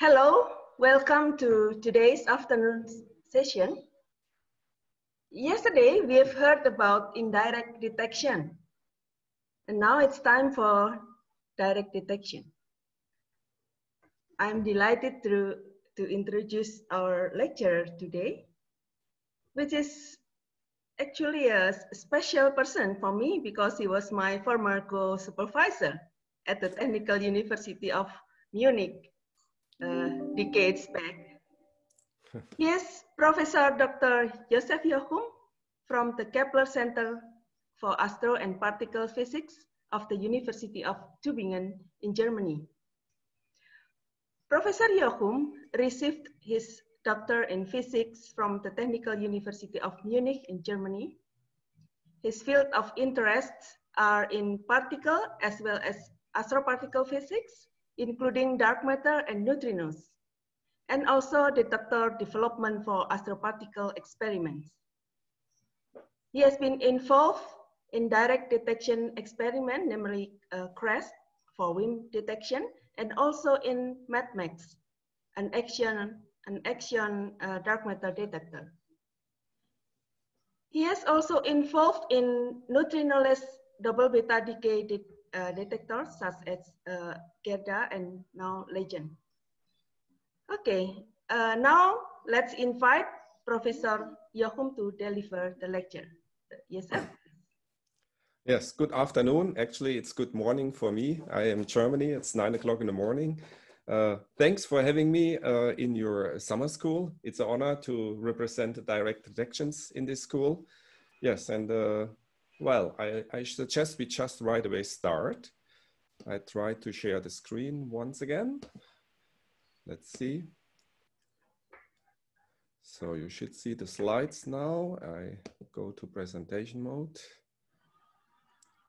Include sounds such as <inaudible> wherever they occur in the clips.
Hello, welcome to today's afternoon session. Yesterday, we have heard about indirect detection. And now it's time for direct detection. I'm delighted to, to introduce our lecturer today, which is actually a special person for me because he was my former co-supervisor at the Technical University of Munich uh, decades back. <laughs> yes, Professor Dr. Josef Jochum from the Kepler Center for Astro and Particle Physics of the University of Tübingen in Germany. Professor Jochum received his doctor in physics from the Technical University of Munich in Germany. His field of interests are in particle as well as astroparticle physics, including dark matter and neutrinos, and also detector development for astroparticle experiments. He has been involved in direct detection experiment, namely uh, CRESST for WIMP detection, and also in MADMAX, an axion, an axion uh, dark matter detector. He is also involved in neutrinoless double beta decay uh, detectors such as uh, Gerda and now Legend. Okay, uh, now let's invite Professor Jochum to deliver the lecture. Yes, sir. Yes, good afternoon. Actually, it's good morning for me. I am Germany. It's nine o'clock in the morning. Uh, thanks for having me uh, in your summer school. It's an honor to represent direct detections in this school. Yes, and uh, well, I, I suggest we just right away start. I try to share the screen once again. Let's see. So you should see the slides now. I go to presentation mode.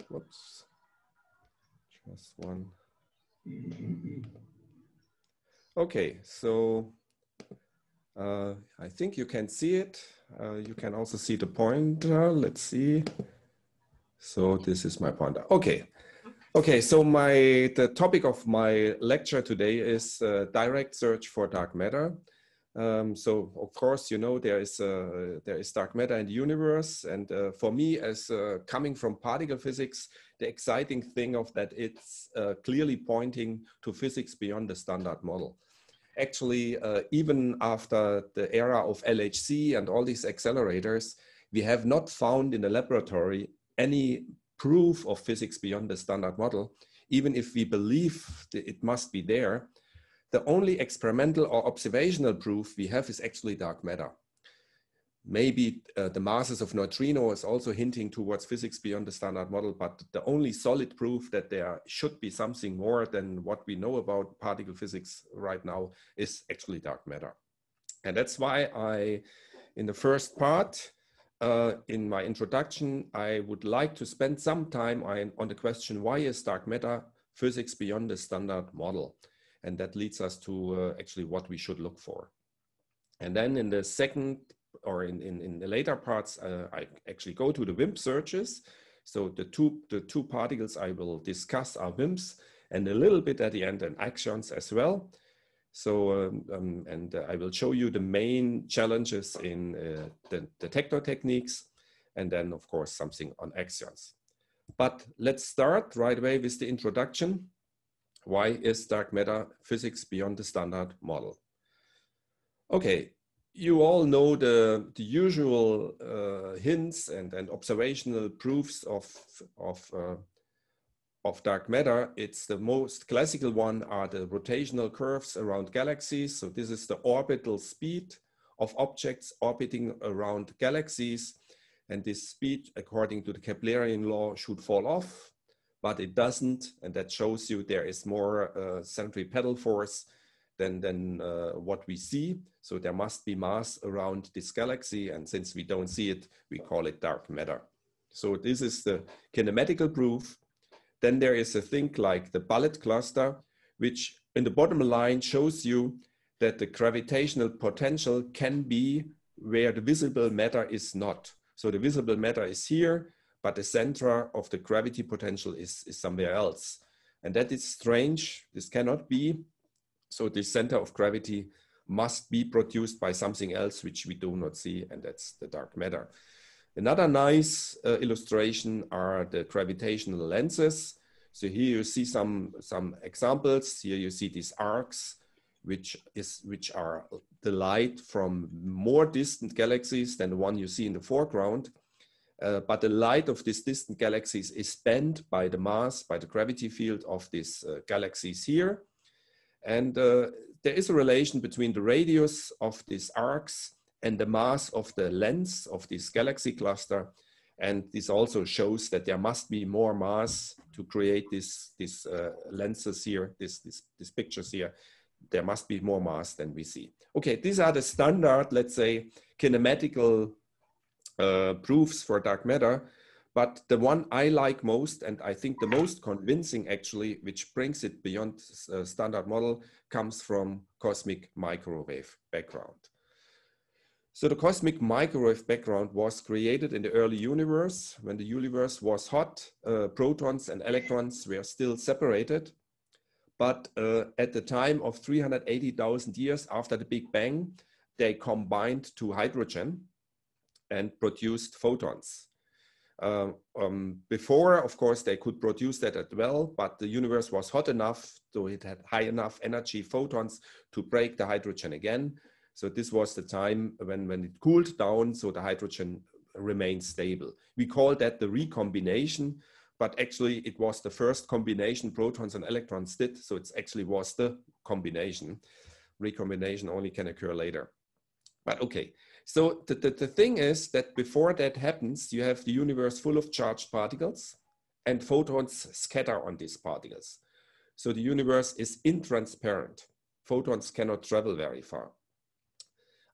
Whoops. Just one. Okay, so uh, I think you can see it. Uh, you can also see the pointer. Let's see. So this is my pointer. Okay. Okay, so my the topic of my lecture today is uh, direct search for dark matter. Um, so of course, you know there is uh, there is dark matter in the universe, and uh, for me, as uh, coming from particle physics, the exciting thing of that it's uh, clearly pointing to physics beyond the standard model. Actually, uh, even after the era of LHC and all these accelerators, we have not found in the laboratory any proof of physics beyond the standard model, even if we believe it must be there, the only experimental or observational proof we have is actually dark matter. Maybe uh, the masses of neutrino is also hinting towards physics beyond the standard model, but the only solid proof that there should be something more than what we know about particle physics right now is actually dark matter. And that's why I, in the first part, uh, in my introduction, I would like to spend some time on, the question, why is dark matter physics beyond the standard model? And that leads us to uh, actually what we should look for. And then in the second, or in, in, in the later parts, uh, I actually go to the WIMP searches. So the two, the two particles I will discuss are WIMPs and a little bit at the end and axions as well. So, um, um, and uh, I will show you the main challenges in uh, the detector techniques, and then of course something on axions. But let's start right away with the introduction. Why is dark matter physics beyond the standard model? Okay, you all know the, the usual uh, hints and, and observational proofs of, of uh, of dark matter, it's the most classical one are the rotational curves around galaxies. So this is the orbital speed of objects orbiting around galaxies. And this speed, according to the Keplerian law, should fall off, but it doesn't. And that shows you there is more uh, centripetal force than, than uh, what we see. So there must be mass around this galaxy. And since we don't see it, we call it dark matter. So this is the kinematical proof then there is a thing like the bullet cluster, which in the bottom line shows you that the gravitational potential can be where the visible matter is not. So the visible matter is here, but the center of the gravity potential is, is somewhere else. And that is strange. This cannot be. So the center of gravity must be produced by something else which we do not see, and that's the dark matter. Another nice uh, illustration are the gravitational lenses. So here you see some, some examples. Here you see these arcs, which, is, which are the light from more distant galaxies than the one you see in the foreground. Uh, but the light of these distant galaxies is bent by the mass, by the gravity field of these uh, galaxies here. And uh, there is a relation between the radius of these arcs and the mass of the lens of this galaxy cluster. And this also shows that there must be more mass to create this, these uh, lenses here, this, this, these pictures here. There must be more mass than we see. Okay, these are the standard, let's say, kinematical uh, proofs for dark matter. But the one I like most, and I think the most convincing actually, which brings it beyond uh, standard model, comes from cosmic microwave background. So the cosmic microwave background was created in the early universe. When the universe was hot, uh, protons and electrons were still separated. But uh, at the time of 380,000 years after the Big Bang, they combined to hydrogen and produced photons. Uh, um, before, of course, they could produce that as well, but the universe was hot enough, so it had high enough energy photons to break the hydrogen again. So this was the time when, when it cooled down, so the hydrogen remained stable. We call that the recombination, but actually it was the first combination protons and electrons did, so it actually was the combination. Recombination only can occur later. But okay, so the, the, the thing is that before that happens, you have the universe full of charged particles and photons scatter on these particles. So the universe is intransparent. Photons cannot travel very far.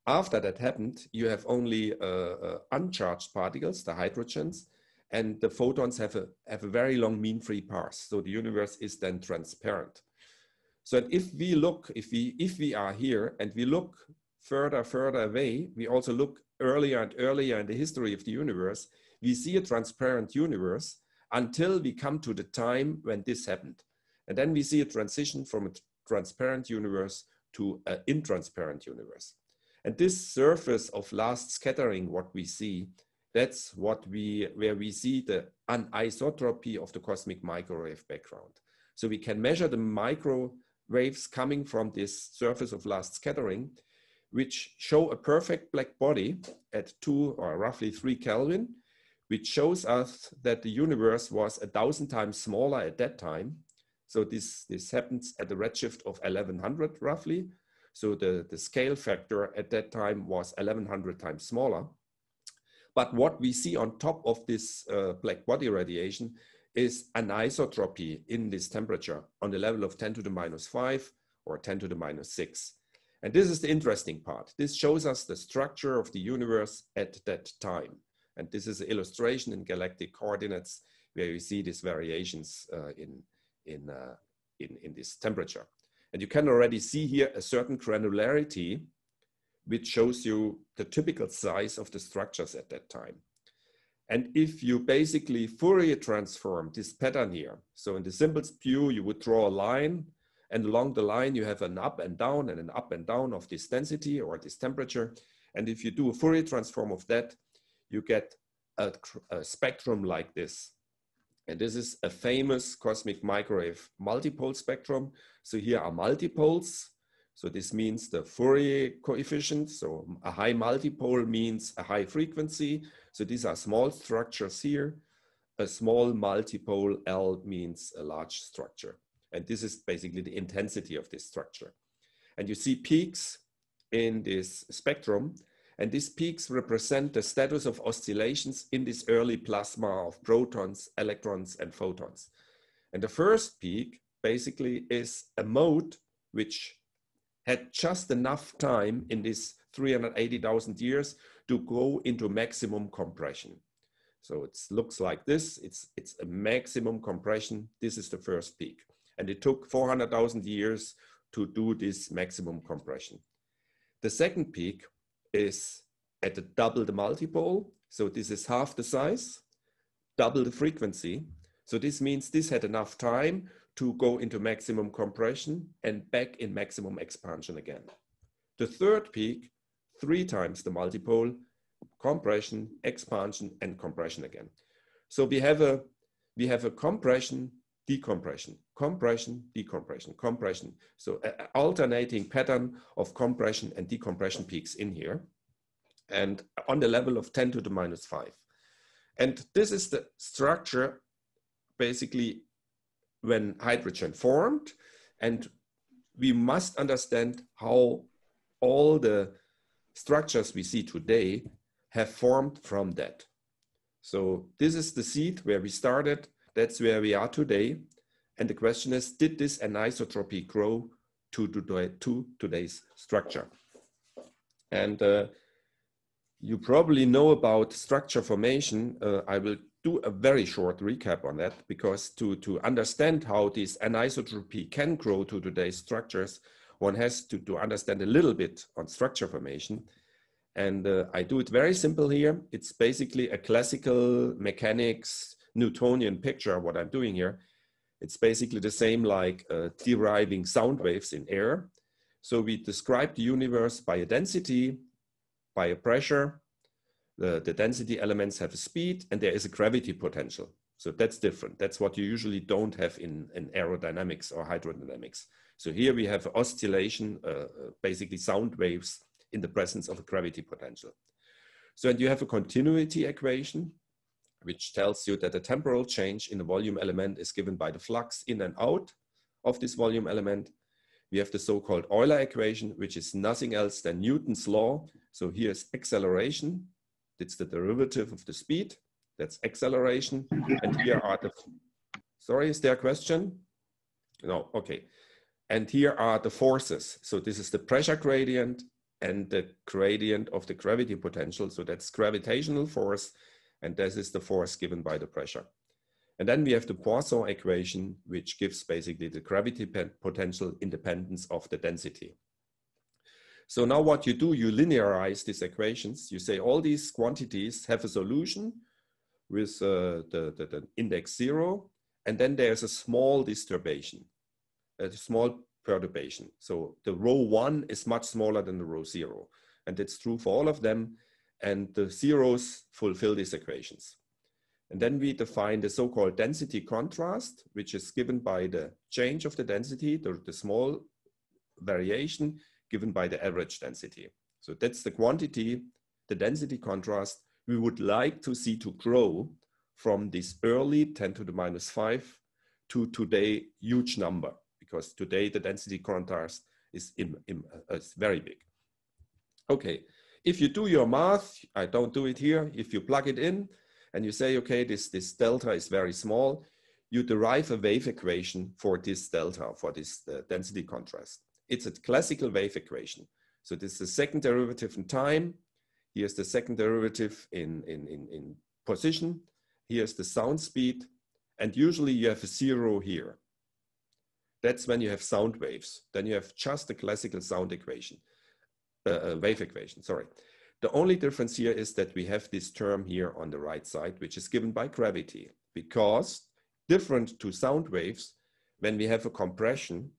After that happened, you have only uh, uh, uncharged particles, the hydrogens, and the photons have a, have a very long mean free path. So the universe is then transparent. So if we look, if we, if we are here and we look further, further away, we also look earlier and earlier in the history of the universe, we see a transparent universe until we come to the time when this happened. And then we see a transition from a transparent universe to an intransparent universe. And this surface of last scattering, what we see, that's what we, where we see the anisotropy of the cosmic microwave background. So we can measure the microwaves coming from this surface of last scattering which show a perfect black body at two or roughly three Kelvin, which shows us that the universe was a thousand times smaller at that time. So this, this happens at a redshift of 1100 roughly. So the, the scale factor at that time was 1100 times smaller. But what we see on top of this uh, black body radiation is anisotropy in this temperature on the level of 10 to the minus 5 or 10 to the minus 6. And this is the interesting part. This shows us the structure of the universe at that time. And this is an illustration in galactic coordinates where you see these variations uh, in, in, uh, in, in this temperature. And you can already see here a certain granularity, which shows you the typical size of the structures at that time. And if you basically Fourier transform this pattern here, so in the simplest view, you would draw a line and along the line, you have an up and down and an up and down of this density or this temperature. And if you do a Fourier transform of that, you get a, a spectrum like this. And this is a famous cosmic microwave multipole spectrum. So here are multipoles. So this means the Fourier coefficient. So a high multipole means a high frequency. So these are small structures here. A small multipole L means a large structure. And this is basically the intensity of this structure. And you see peaks in this spectrum. And these peaks represent the status of oscillations in this early plasma of protons, electrons, and photons. And the first peak basically is a mode which had just enough time in this 380,000 years to go into maximum compression. So it looks like this, it's, it's a maximum compression. This is the first peak. And it took 400,000 years to do this maximum compression. The second peak is at the double the multipole. So this is half the size, double the frequency. So this means this had enough time to go into maximum compression and back in maximum expansion again. The third peak, three times the multipole, compression, expansion, and compression again. So we have a, we have a compression, decompression, compression, decompression, compression. So alternating pattern of compression and decompression peaks in here and on the level of 10 to the minus 5. And this is the structure basically when hydrogen formed. And we must understand how all the structures we see today have formed from that. So this is the seed where we started. That's where we are today. And the question is, did this anisotropy grow to, to, to today's structure? And uh, you probably know about structure formation. Uh, I will do a very short recap on that because to, to understand how this anisotropy can grow to today's structures, one has to, to understand a little bit on structure formation. And uh, I do it very simple here. It's basically a classical mechanics Newtonian picture what I'm doing here. It's basically the same like uh, deriving sound waves in air. So we describe the universe by a density, by a pressure. The, the density elements have a speed and there is a gravity potential. So that's different. That's what you usually don't have in, in aerodynamics or hydrodynamics. So here we have oscillation, uh basically sound waves in the presence of a gravity potential. So and you have a continuity equation, which tells you that the temporal change in the volume element is given by the flux in and out of this volume element we have the so-called Euler equation, which is nothing else than Newton's law. So here's acceleration. It's the derivative of the speed. That's acceleration. And here are the, sorry, is there a question? No, okay. And here are the forces. So this is the pressure gradient and the gradient of the gravity potential. So that's gravitational force. And this is the force given by the pressure. And then we have the Poisson equation, which gives basically the gravity potential independence of the density. So now what you do, you linearize these equations. You say all these quantities have a solution with uh, the, the, the, index zero, and then there's a small disturbation, a small perturbation. So the rho one is much smaller than the rho zero. And it's true for all of them. And the zeros fulfill these equations. And then we define the so-called density contrast, which is given by the change of the density, the, the small variation given by the average density. So that's the quantity, the density contrast we would like to see to grow from this early 10 to the minus 5 to today huge number, because today the density contrast is, in, in, uh, is very big. Okay, if you do your math, I don't do it here, if you plug it in, and you say, okay, this, this delta is very small, you derive a wave equation for this delta, for this uh, density contrast. It's a classical wave equation. So this is the second derivative in time. Here's the second derivative in, in, in, in position. Here's the sound speed. And usually you have a zero here. That's when you have sound waves. Then you have just a classical sound equation, uh, uh wave equation, sorry. The only difference here is that we have this term here on the right side, which is given by gravity, because different to sound waves, when we have a compression,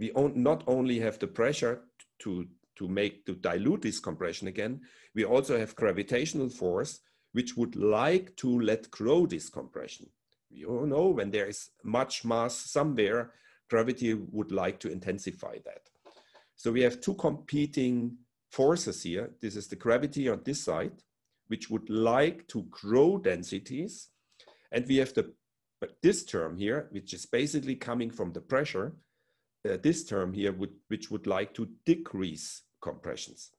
we not only have the pressure to, to make, to dilute this compression again, we also have gravitational force, which would like to let grow this compression. You know, when there is much mass somewhere, gravity would like to intensify that. So we have two competing forces here. This is the gravity on this side, which would like to grow densities. And we have the this term here, which is basically coming from the pressure, uh, this term here, would, which would like to decrease compressions.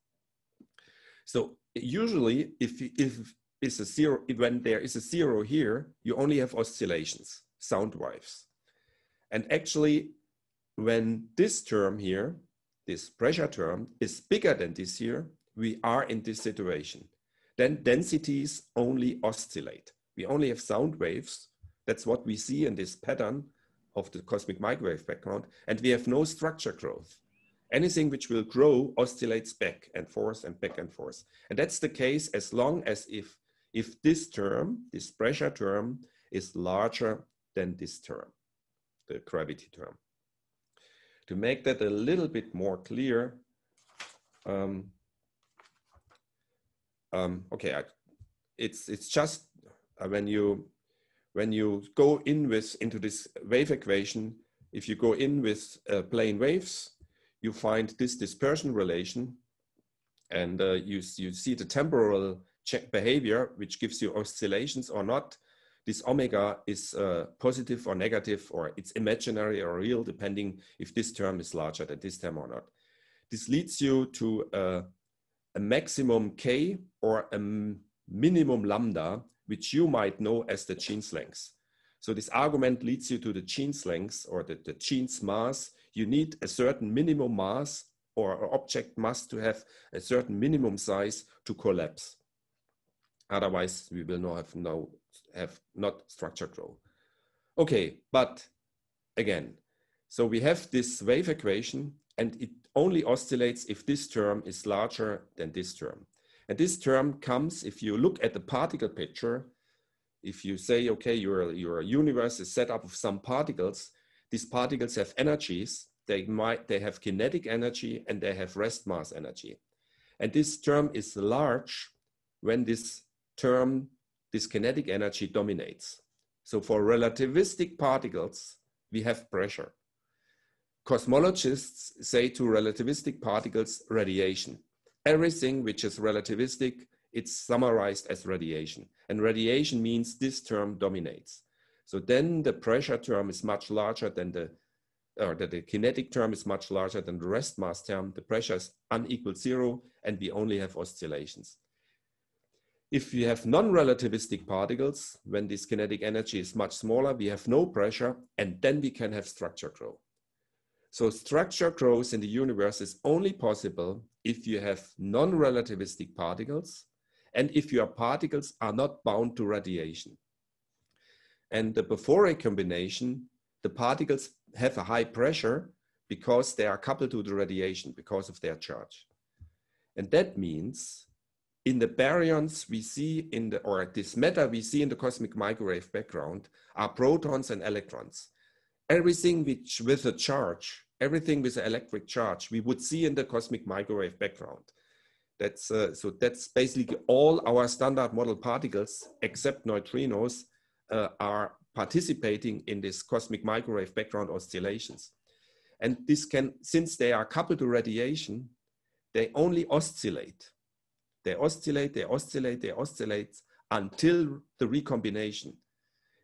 So usually, if, if is a zero, when there is a zero here, you only have oscillations, sound waves. And actually, when this term here this pressure term is bigger than this here, we are in this situation. Then densities only oscillate. We only have sound waves. That's what we see in this pattern of the cosmic microwave background. And we have no structure growth. Anything which will grow oscillates back and forth and back and forth. And that's the case as long as if, if this term, this pressure term, is larger than this term. the gravity term. To make that a little bit more clear, um, um, okay, I, it's it's just uh, when you when you go in with into this wave equation, if you go in with uh, plane waves, you find this dispersion relation, and uh, you you see the temporal behavior, which gives you oscillations or not. This omega is uh, positive or negative, or it's imaginary or real, depending if this term is larger than this term or not. This leads you to uh, a maximum k or a minimum lambda, which you might know as the Jeans length. So this argument leads you to the Jeans length or the, the Jeans mass. You need a certain minimum mass or object must to have a certain minimum size to collapse. Otherwise, we will not have no have not structure growth. Okay, but again, so we have this wave equation and it only oscillates if this term is larger than this term. And this term comes, if you look at the particle picture, if you say, okay, your, your universe is set up of some particles, these particles have energies, they might, they have kinetic energy and they have rest mass energy. And this term is large when this term, this kinetic energy dominates. So for relativistic particles, we have pressure. Cosmologists say to relativistic particles radiation. Everything which is relativistic, it's summarized as radiation. And radiation means this term dominates. So then the pressure term is much larger than the, or the, the kinetic term is much larger than the rest mass term. The pressure is unequal zero and we only have oscillations. If we have non-relativistic particles, when this kinetic energy is much smaller, we have no pressure and then we can have structure growth. So structure growth in the universe is only possible if you have non-relativistic particles and if your particles are not bound to radiation. And the before recombination, the particles have a high pressure because they are coupled to the radiation because of their charge. And that means in the baryons we see in the, or this matter we see in the cosmic microwave background are protons and electrons. Everything which with a charge everything with an electric charge we would see in the cosmic microwave background. That's uh, so that's basically all our standard model particles except neutrinos uh, are participating in this cosmic microwave background oscillations. And this can, since they are coupled to radiation, they only oscillate. They oscillate, they oscillate, they oscillate until the recombination.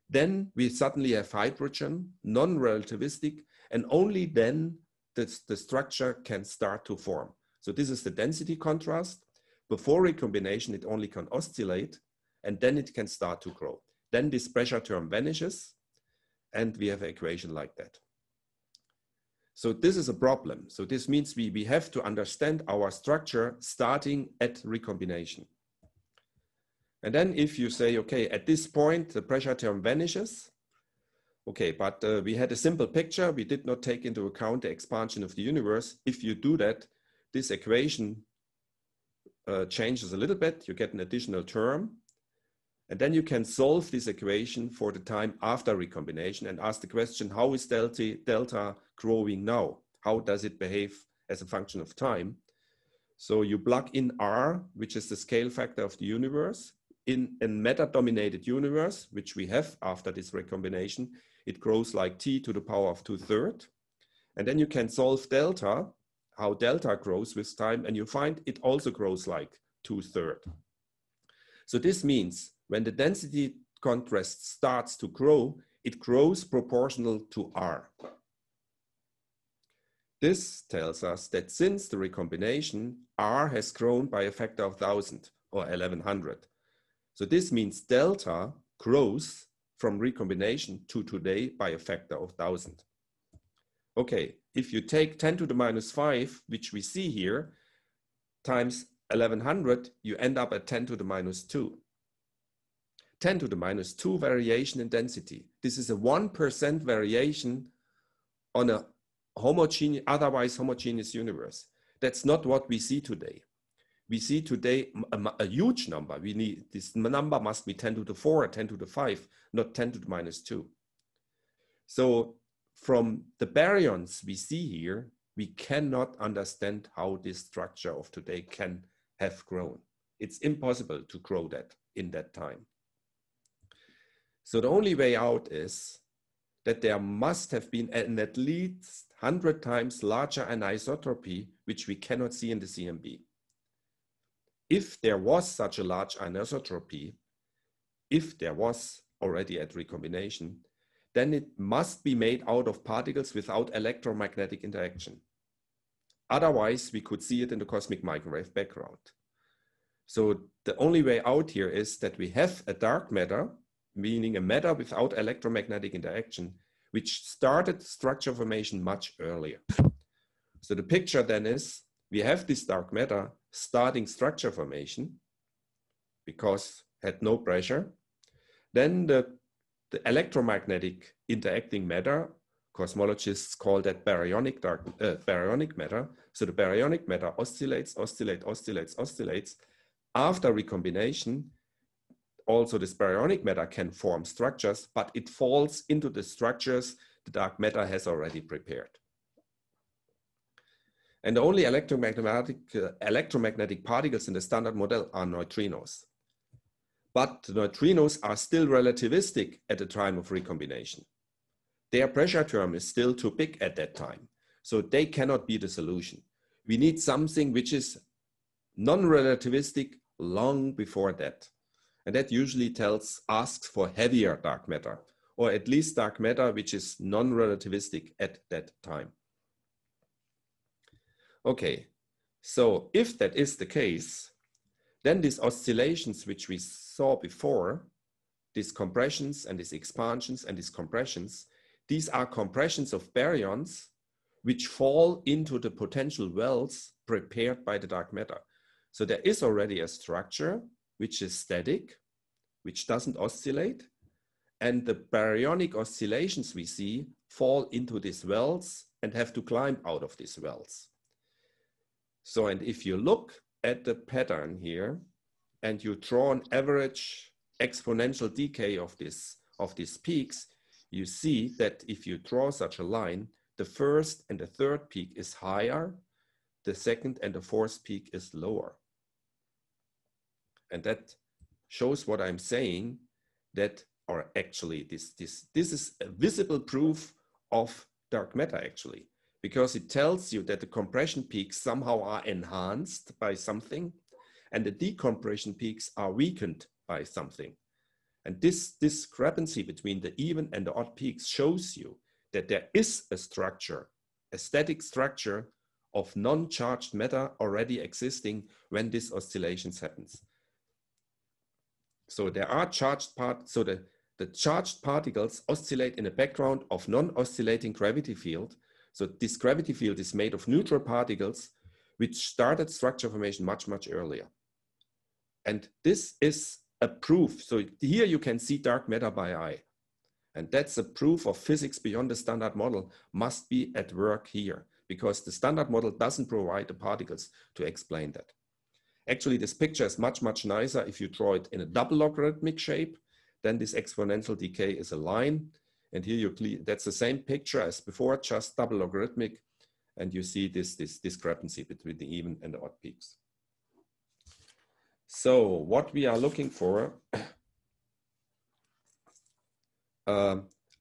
Then we suddenly have hydrogen, non-relativistic, and only then the, the structure can start to form. So this is the density contrast. Before recombination, it only can oscillate, and then it can start to grow. Then this pressure term vanishes, and we have an equation like that. So this is a problem. So this means we, we have to understand our structure starting at recombination. And then if you say, okay, at this point, the pressure term vanishes, Okay, but uh, we had a simple picture. We did not take into account the expansion of the universe. If you do that, this equation uh, changes a little bit. You get an additional term. And then you can solve this equation for the time after recombination and ask the question, how is delta, delta growing now? How does it behave as a function of time? So you plug in R, which is the scale factor of the universe, in a matter-dominated universe, which we have after this recombination, it grows like t to the power of two third. And then you can solve delta, how delta grows with time, and you find it also grows like two third. So this means when the density contrast starts to grow, it grows proportional to R. This tells us that since the recombination, R has grown by a factor of 1000 or 1100. So this means delta grows from recombination to today by a factor of 1000. Okay, if you take 10 to the minus 5, which we see here, times 1100, you end up at 10 to the minus 2. 10 to the minus 2 variation in density. This is a 1% variation on a homogeneous, otherwise homogeneous universe. That's not what we see today we see today a, a, huge number. We need this number must be 10 to the 4 or 10 to the 5, not 10 to the minus 2. So from the baryons we see here, we cannot understand how this structure of today can have grown. It's impossible to grow that in that time. So the only way out is that there must have been an at least 100 times larger anisotropy, which we cannot see in the CMB. If there was such a large anisotropy, if there was already at recombination, then it must be made out of particles without electromagnetic interaction. Otherwise, we could see it in the cosmic microwave background. So the only way out here is that we have a dark matter, meaning a matter without electromagnetic interaction, which started structure formation much earlier. So the picture then is we have this dark matter starting structure formation because had no pressure. Then the, the electromagnetic interacting matter, cosmologists call that baryonic dark, uh, baryonic matter. So the baryonic matter oscillates, oscillates, oscillates, oscillates. After recombination, also this baryonic matter can form structures, but it falls into the structures the dark matter has already prepared. And the only electromagnetic, uh, electromagnetic particles in the standard model are neutrinos. But the neutrinos are still relativistic at the time of recombination. Their pressure term is still too big at that time. So they cannot be the solution. We need something which is non-relativistic long before that. And that usually tells, asks for heavier dark matter, or at least dark matter which is non-relativistic at that time. Okay, so if that is the case, then these oscillations which we saw before, these compressions and these expansions and these compressions, these are compressions of baryons which fall into the potential wells prepared by the dark matter. So there is already a structure which is static, which doesn't oscillate. And the baryonic oscillations we see fall into these wells and have to climb out of these wells. So, and if you look at the pattern here and you draw an average exponential decay of, this, of these peaks, you see that if you draw such a line, the first and the third peak is higher, the second and the fourth peak is lower. And that shows what I'm saying that, or actually this, this, this is a visible proof of dark matter actually, because it tells you that the compression peaks somehow are enhanced by something and the decompression peaks are weakened by something. And this discrepancy between the even and the odd peaks shows you that there is a structure, a static structure of non-charged matter already existing when this oscillations happens. So there are charged parts, so the, the charged particles oscillate in a background of non-oscillating gravity field. So this gravity field is made of neutral particles, which started structure formation much, much earlier. And this is a proof. So here you can see dark matter by eye. And that's a proof of physics beyond the standard model must be at work here because the standard model doesn't provide the particles to explain that. Actually, this picture is much, much nicer if you draw it in a double logarithmic shape. Then this exponential decay is a line. And here you that's the same picture as before, just double logarithmic. And you see this, this discrepancy between the even and the odd peaks. So what we are looking for <coughs> uh,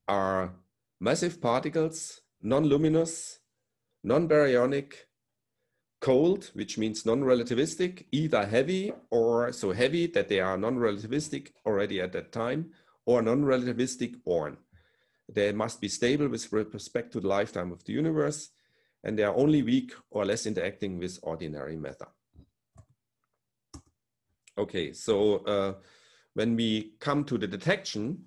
are massive particles, non-luminous, non-baryonic, cold, which means non-relativistic, either heavy or so heavy that they are non-relativistic already at that time, or non-relativistic born. They must be stable with respect to the lifetime of the universe, and they are only weak or less interacting with ordinary matter. Okay, so uh, when we come to the detection,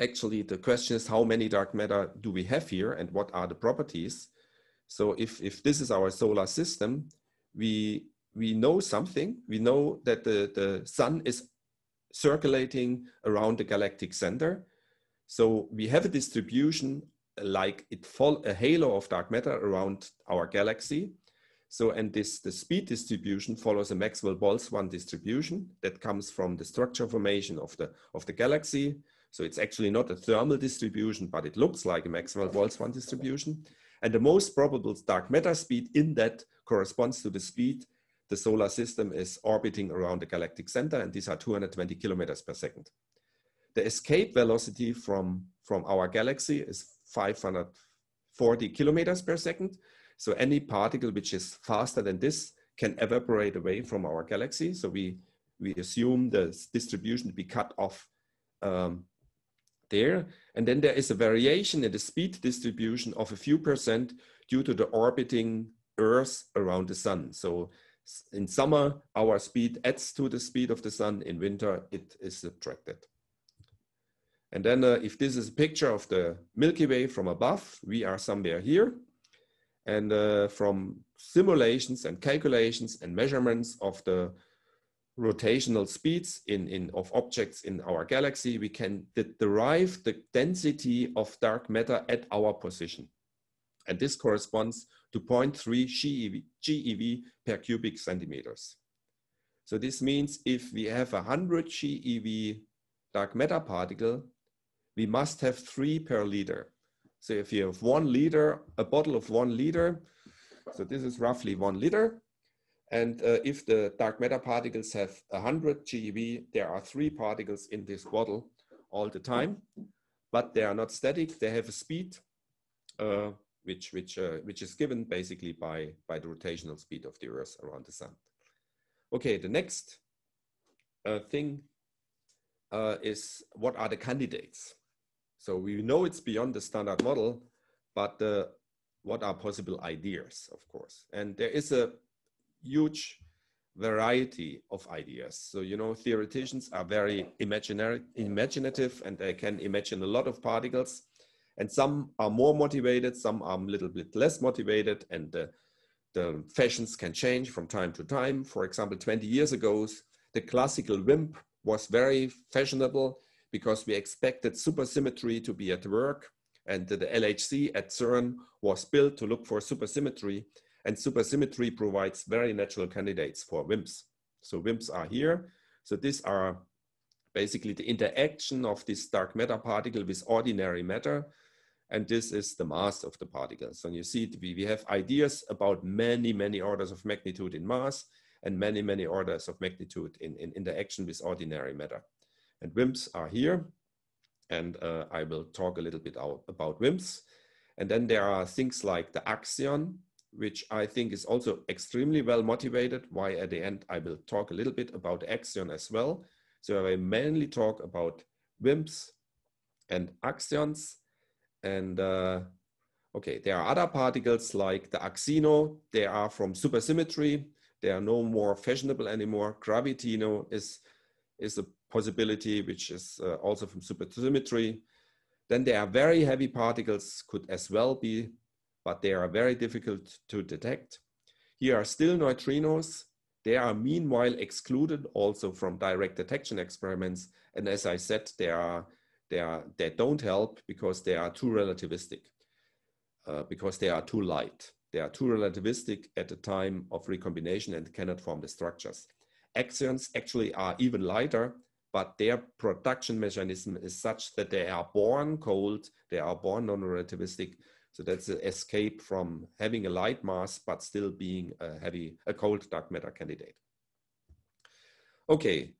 actually the question is how many dark matter do we have here and what are the properties? So if, if this is our solar system, we, we know something. We know that the, the sun is circulating around the galactic center. So we have a distribution like it fall a halo of dark matter around our galaxy. So, and this, the speed distribution follows a Maxwell-Boltzmann distribution that comes from the structure formation of the, of the galaxy. So it's actually not a thermal distribution, but it looks like a Maxwell-Boltzmann distribution. And the most probable dark matter speed in that corresponds to the speed the solar system is orbiting around the galactic center, and these are 220 kilometers per second. The escape velocity from, from our galaxy is 540 kilometers per second. So any particle which is faster than this can evaporate away from our galaxy. So we, we assume the distribution to be cut off um, there. And then there is a variation in the speed distribution of a few percent due to the orbiting Earth around the sun. So in summer, our speed adds to the speed of the sun. In winter, it is subtracted. And then uh, if this is a picture of the Milky Way from above, we are somewhere here. And uh, from simulations and calculations and measurements of the rotational speeds in, in, of objects in our galaxy, we can derive the density of dark matter at our position. And this corresponds to 0.3 GeV, GeV per cubic centimeters. So this means if we have a 100 GeV dark matter particle, we must have three per liter. So if you have one liter, a bottle of one liter, so this is roughly one liter. And uh, if the dark matter particles have 100 GeV, there are three particles in this bottle all the time, but they are not static. They have a speed uh, which, which, uh, which is given basically by, by the rotational speed of the Earth around the sun. Okay, the next uh, thing uh, is what are the candidates? So we know it's beyond the standard model, but uh, what are possible ideas, of course? And there is a huge variety of ideas. So, you know, theoreticians are very imaginative and they can imagine a lot of particles and some are more motivated, some are a little bit less motivated, and the, the fashions can change from time to time. For example, 20 years ago, the classical WIMP was very fashionable because we expected supersymmetry to be at work, and the LHC at CERN was built to look for supersymmetry, and supersymmetry provides very natural candidates for WIMPs. So WIMPs are here. So these are basically the interaction of this dark matter particle with ordinary matter and this is the mass of the particles. And you see, we, have ideas about many, many orders of magnitude in mass and many, many orders of magnitude in, in interaction with ordinary matter. And WIMPs are here. And uh, I will talk a little bit about WIMPs. And then there are things like the axion, which I think is also extremely well motivated. Why at the end, I will talk a little bit about axion as well. So I mainly talk about WIMPs and axions and uh, okay, there are other particles like the Axino. They are from supersymmetry. They are no more fashionable anymore. Gravitino is, is a possibility which is uh, also from supersymmetry. Then there are very heavy particles could as well be, but they are very difficult to detect. Here are still neutrinos. They are meanwhile excluded also from direct detection experiments. And as I said, there are they are they don't help because they are too relativistic uh, because they are too light. They are too relativistic at the time of recombination and cannot form the structures. Axions actually are even lighter but their production mechanism is such that they are born cold they are born non-relativistic. So that's an escape from having a light mass but still being a heavy a cold dark matter candidate. Okay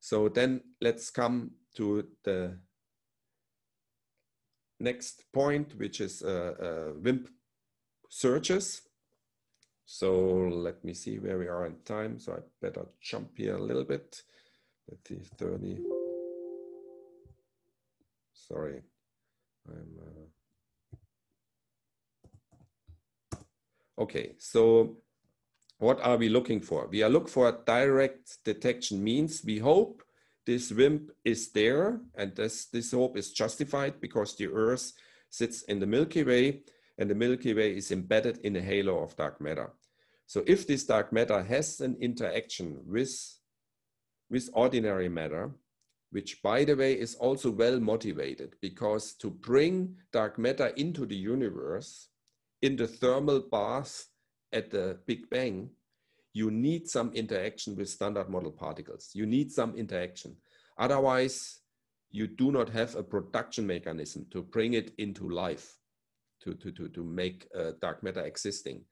so then let's come to the next point, which is uh, uh, WIMP searches. So let me see where we are in time. So I better jump here a little bit. Let's see, 30. Sorry, I'm. Uh... Okay, so what are we looking for? We are looking for direct detection means we hope this WIMP is there and this, this hope is justified because the Earth sits in the Milky Way and the Milky Way is embedded in a halo of dark matter. So if this dark matter has an interaction with, with ordinary matter, which by the way is also well motivated because to bring dark matter into the universe in the thermal bath at the Big Bang you need some interaction with standard model particles. You need some interaction. Otherwise, you do not have a production mechanism to bring it into life, to, to, to, to make uh, dark matter existing.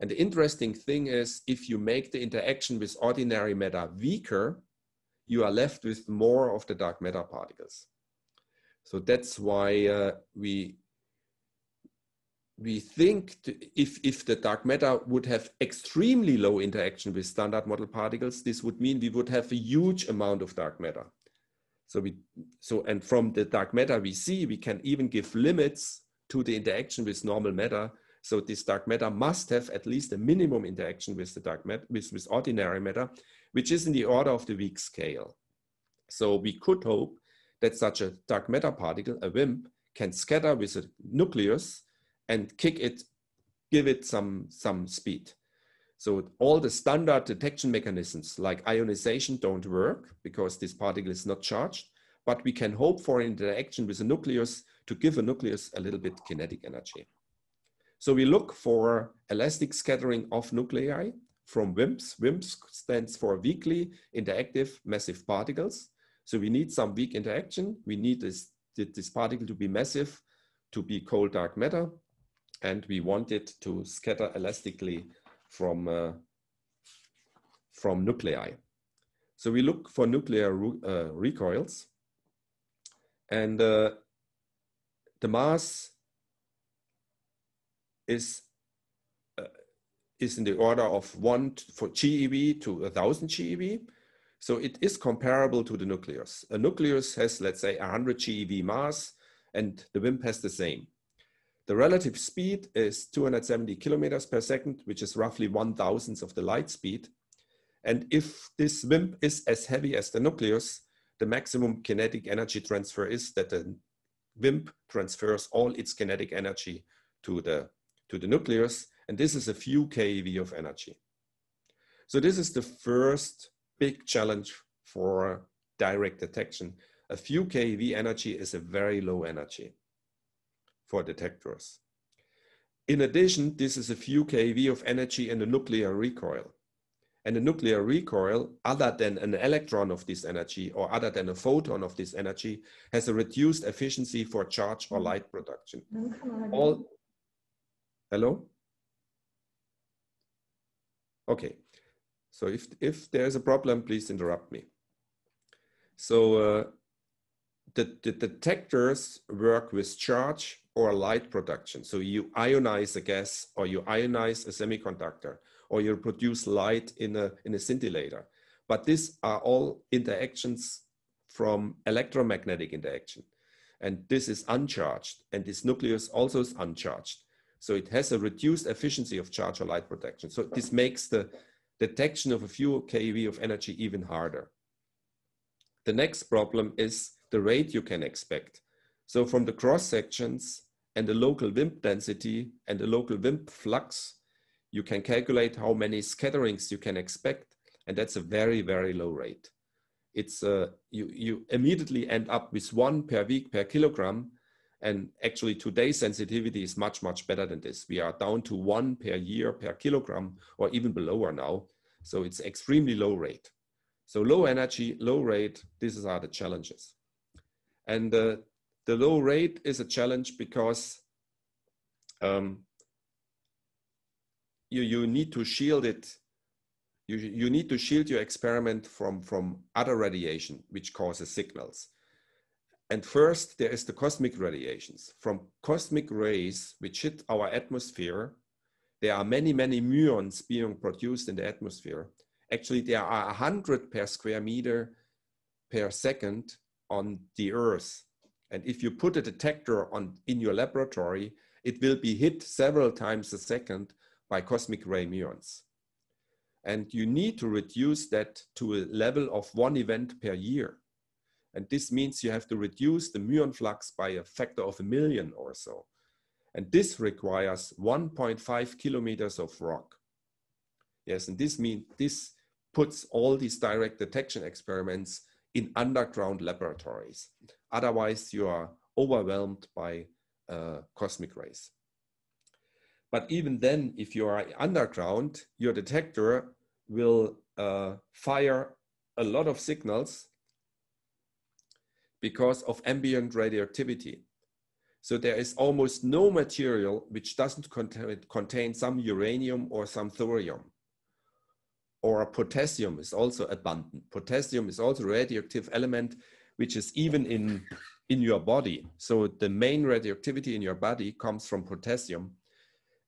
And the interesting thing is if you make the interaction with ordinary matter weaker, you are left with more of the dark matter particles. So that's why uh, we we think to, if, if the dark matter would have extremely low interaction with standard model particles, this would mean we would have a huge amount of dark matter. So we, so, and from the dark matter we see, we can even give limits to the interaction with normal matter. So this dark matter must have at least a minimum interaction with the dark matter, with, with ordinary matter, which is in the order of the weak scale. So we could hope that such a dark matter particle, a WIMP, can scatter with a nucleus and kick it, give it some, some speed. So all the standard detection mechanisms like ionization don't work because this particle is not charged, but we can hope for an interaction with a nucleus to give a nucleus a little bit kinetic energy. So we look for elastic scattering of nuclei from WIMPs. WIMPs stands for weakly interactive massive particles. So we need some weak interaction. We need this, this particle to be massive, to be cold dark matter, and we want it to scatter elastically from, uh, from nuclei. So we look for nuclear uh, recoils, and uh, the mass is uh, is in the order of one for GeV to a thousand GeV. So it is comparable to the nucleus. A nucleus has, let's say, 100 GeV mass, and the WIMP has the same. The relative speed is 270 kilometers per second, which is roughly one thousandth of the light speed. And if this WIMP is as heavy as the nucleus, the maximum kinetic energy transfer is that the WIMP transfers all its kinetic energy to the, to the nucleus, and this is a few keV of energy. So this is the first big challenge for direct detection. A few keV energy is a very low energy for detectors. In addition, this is a few keV of energy in the nuclear recoil. And the nuclear recoil, other than an electron of this energy or other than a photon of this energy, has a reduced efficiency for charge or light production. All, hello? Okay, so if, if there's a problem, please interrupt me. So uh, the, the detectors work with charge or light production. So you ionize a gas or you ionize a semiconductor or you produce light in a, in a scintillator. But these are all interactions from electromagnetic interaction. And this is uncharged and this nucleus also is uncharged. So it has a reduced efficiency of charge or light protection. So this makes the detection of a few keV of energy even harder. The next problem is the rate you can expect. So from the cross sections and the local WIMP density and the local WIMP flux, you can calculate how many scatterings you can expect. And that's a very, very low rate. It's uh, you, you immediately end up with one per week per kilogram. And actually today's sensitivity is much, much better than this. We are down to one per year per kilogram or even below now. So it's extremely low rate. So low energy, low rate, these are the challenges. And uh, the low rate is a challenge because um, you, you need to shield it. You, you need to shield your experiment from, from other radiation, which causes signals. And first, there is the cosmic radiations. From cosmic rays, which hit our atmosphere, there are many, many muons being produced in the atmosphere. Actually, there are 100 per square meter per second on the Earth. And if you put a detector on in your laboratory, it will be hit several times a second by cosmic ray muons. And you need to reduce that to a level of one event per year. And this means you have to reduce the muon flux by a factor of a million or so. And this requires 1.5 kilometers of rock. Yes, and this means this puts all these direct detection experiments in underground laboratories. Otherwise, you are overwhelmed by uh, cosmic rays. But even then, if you are underground, your detector will uh, fire a lot of signals because of ambient radioactivity. So there is almost no material which doesn't contain, contain some uranium or some thorium. Or potassium is also abundant. Potassium is also a radioactive element which is even in, in your body. So the main radioactivity in your body comes from potassium.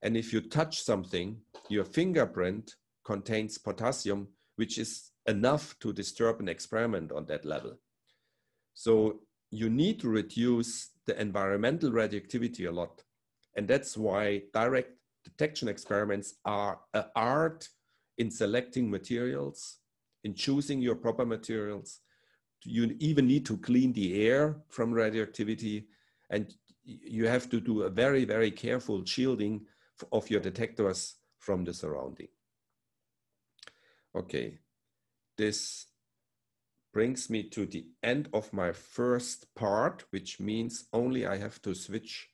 And if you touch something, your fingerprint contains potassium, which is enough to disturb an experiment on that level. So you need to reduce the environmental radioactivity a lot. And that's why direct detection experiments are an art in selecting materials, in choosing your proper materials. You even need to clean the air from radioactivity and you have to do a very, very careful shielding of your detectors from the surrounding. Okay, this brings me to the end of my first part, which means only I have to switch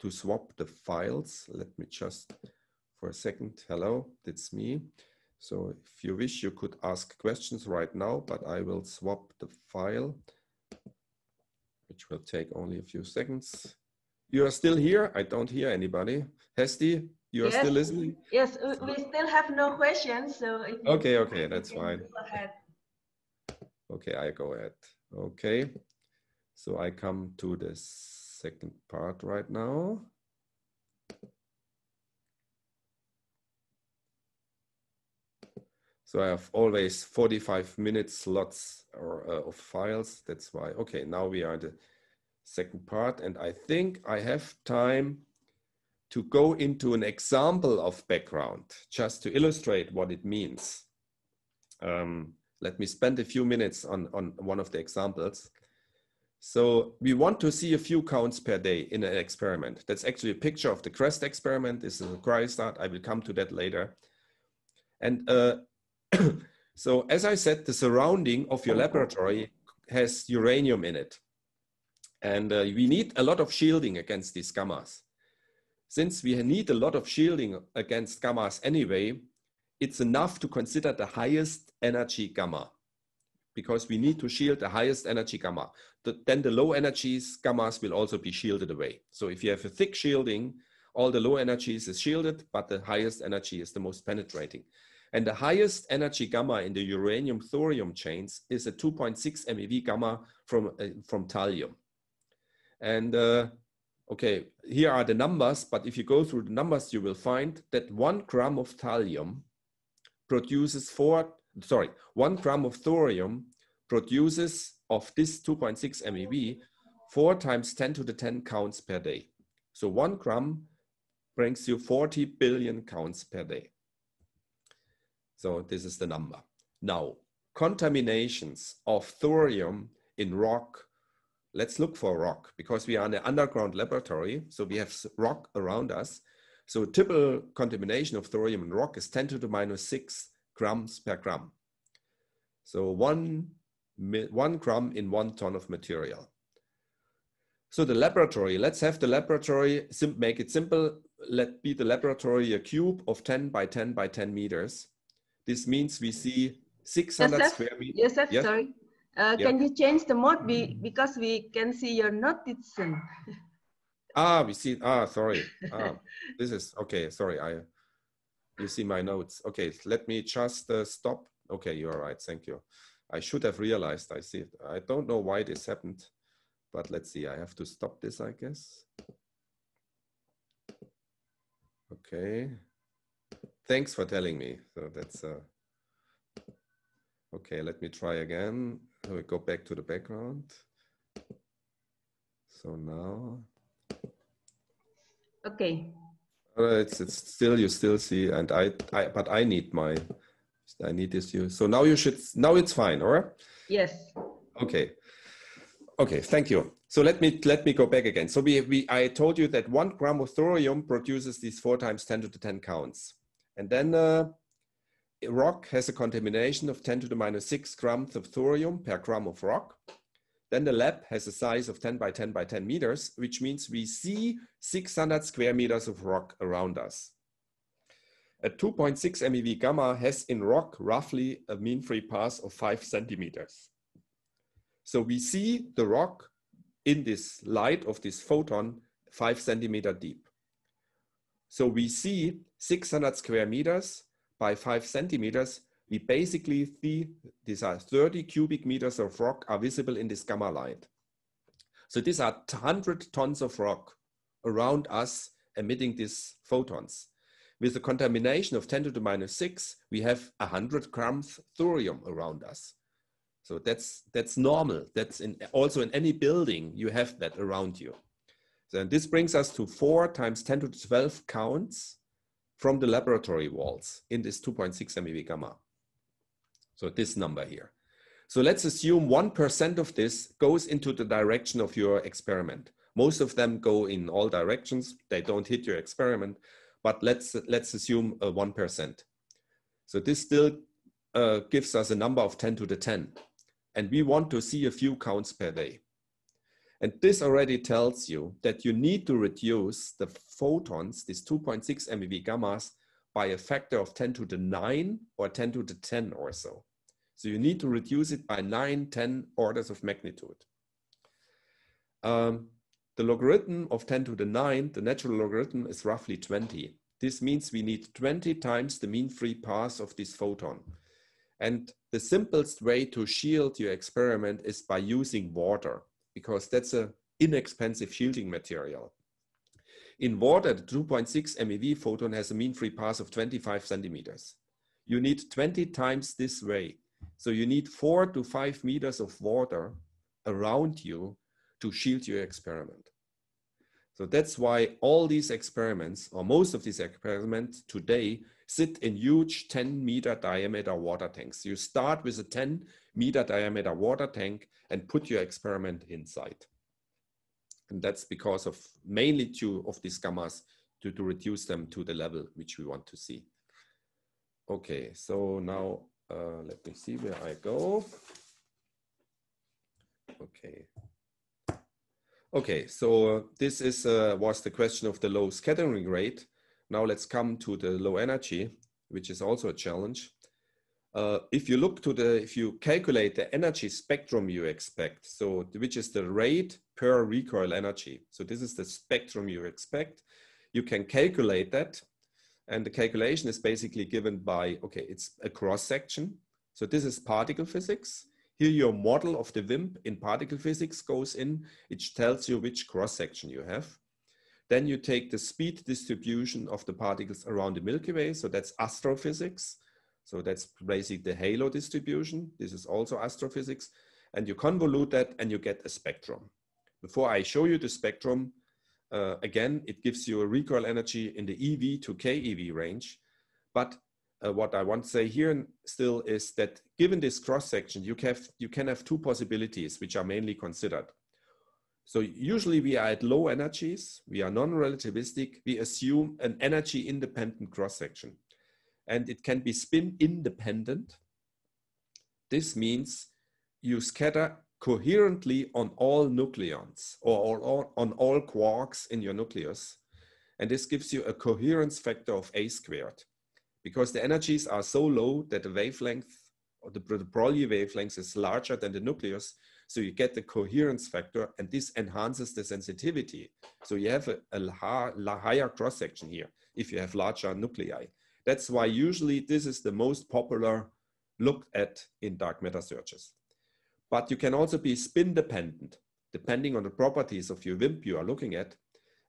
to swap the files. Let me just for a second. Hello, that's me. So if you wish, you could ask questions right now, but I will swap the file, which will take only a few seconds. You are still here? I don't hear anybody. Hesti, you are yes. still listening? Yes, we still have no questions. So okay, okay, that's fine. Go ahead. Okay, I go ahead. Okay, so I come to the second part right now. So I have always 45 minutes slots or, uh, of files. That's why, okay, now we are in the second part. And I think I have time to go into an example of background just to illustrate what it means. Um, let me spend a few minutes on, on one of the examples. So we want to see a few counts per day in an experiment. That's actually a picture of the CRESST experiment. This is a cryostat. I will come to that later. And uh, <coughs> so as I said, the surrounding of your laboratory has uranium in it. And uh, we need a lot of shielding against these gammas. Since we need a lot of shielding against gammas anyway, it's enough to consider the highest energy gamma because we need to shield the highest energy gamma. The, then the low energies gammas will also be shielded away. So if you have a thick shielding, all the low energies is shielded, but the highest energy is the most penetrating. And the highest energy gamma in the uranium thorium chains is a 2.6 MeV gamma from, uh, from thallium. And uh, okay, here are the numbers, but if you go through the numbers, you will find that one gram of thallium produces four, sorry, one gram of thorium produces of this 2.6 MeV, four times 10 to the 10 counts per day. So one gram brings you 40 billion counts per day. So this is the number. Now, contaminations of thorium in rock, let's look for rock because we are in an underground laboratory. So we have rock around us. So typical contamination of thorium in rock is 10 to the minus 6 grams per gram. So one, one gram in one ton of material. So the laboratory, let's have the laboratory, make it simple. Let be the laboratory a cube of 10 by 10 by 10 meters. This means we see 600 yes, square meters. Yes, yes? sorry. Uh, Can you change the mode be, because we can see your notices? ah, we see. Ah, sorry. Ah, this is okay. Sorry, I. You see my notes. Okay, let me just uh, stop. Okay, you're right. Thank you. I should have realized. I see it. I don't know why this happened, but let's see. I have to stop this, I guess. Okay. Thanks for telling me. So that's uh, okay. Let me try again. So we go back to the background. So now. Okay. Uh, it's it's still you still see, and I I but I need my I need this you. So now you should now it's fine, all right? Yes. Okay. Okay. Thank you. So let me let me go back again. So we we I told you that one gram of thorium produces these four times ten to the ten counts, and then uh, rock has a contamination of ten to the minus six grams of thorium per gram of rock. Then the lab has a size of 10 by 10 by 10 meters, which means we see 600 square meters of rock around us. A 2.6 MeV gamma has in rock roughly a mean free path of five centimeters. So we see the rock in this light of this photon five centimeter deep. So we see 600 square meters by five centimeters. We basically see these are 30 cubic meters of rock are visible in this gamma light. So these are 100 tons of rock around us emitting these photons. With a contamination of 10 to the minus 6, we have 100 grams thorium around us. So that's, that's normal. That's in, also in any building, you have that around you. So this brings us to 4 times 10 to the 12 counts from the laboratory walls in this 2.6 MeV gamma. So this number here. So let's assume 1% of this goes into the direction of your experiment. Most of them go in all directions. They don't hit your experiment, but let's, let's assume a 1%. So this still uh, gives us a number of 10 to the 10. And we want to see a few counts per day. And this already tells you that you need to reduce the photons, these 2.6 MeV gammas, by a factor of 10 to the 9 or 10 to the 10 or so. So you need to reduce it by 9, 10 orders of magnitude. Um, the logarithm of 10 to the 9, the natural logarithm is roughly 20. This means we need 20 times the mean free path of this photon. And the simplest way to shield your experiment is by using water, because that's an inexpensive shielding material. In water, the 2.6 MeV photon has a mean free path of 25 centimeters. You need 20 times this way. So you need four to five meters of water around you to shield your experiment. So that's why all these experiments, or most of these experiments today, sit in huge 10 meter diameter water tanks. You start with a 10 meter diameter water tank and put your experiment inside. And that's because of mainly two of these gammas to, to reduce them to the level which we want to see. Okay, so now uh, let me see where I go. Okay. Okay, so uh, this is uh, was the question of the low scattering rate. Now let's come to the low energy, which is also a challenge. Uh, if you look to the, if you calculate the energy spectrum you expect, so which is the rate per recoil energy. So this is the spectrum you expect. You can calculate that. And the calculation is basically given by, okay, it's a cross section. So this is particle physics. Here your model of the WIMP in particle physics goes in, It tells you which cross section you have. Then you take the speed distribution of the particles around the Milky Way. So that's astrophysics. So that's basically the halo distribution. This is also astrophysics. And you convolute that and you get a spectrum. Before I show you the spectrum, uh, again, it gives you a recoil energy in the EV to KEV range. But uh, what I want to say here still is that given this cross section, you, you can have two possibilities which are mainly considered. So usually we are at low energies, we are non-relativistic, we assume an energy independent cross section. And it can be spin independent. This means you scatter coherently on all nucleons or, on all quarks in your nucleus. And this gives you a coherence factor of A squared because the energies are so low that the wavelength or the, de Broglie wavelength is larger than the nucleus. So you get the coherence factor and this enhances the sensitivity. So you have a, a higher cross section here if you have larger nuclei. That's why usually this is the most popular looked at in dark matter searches. But you can also be spin dependent, depending on the properties of your WIMP you are looking at.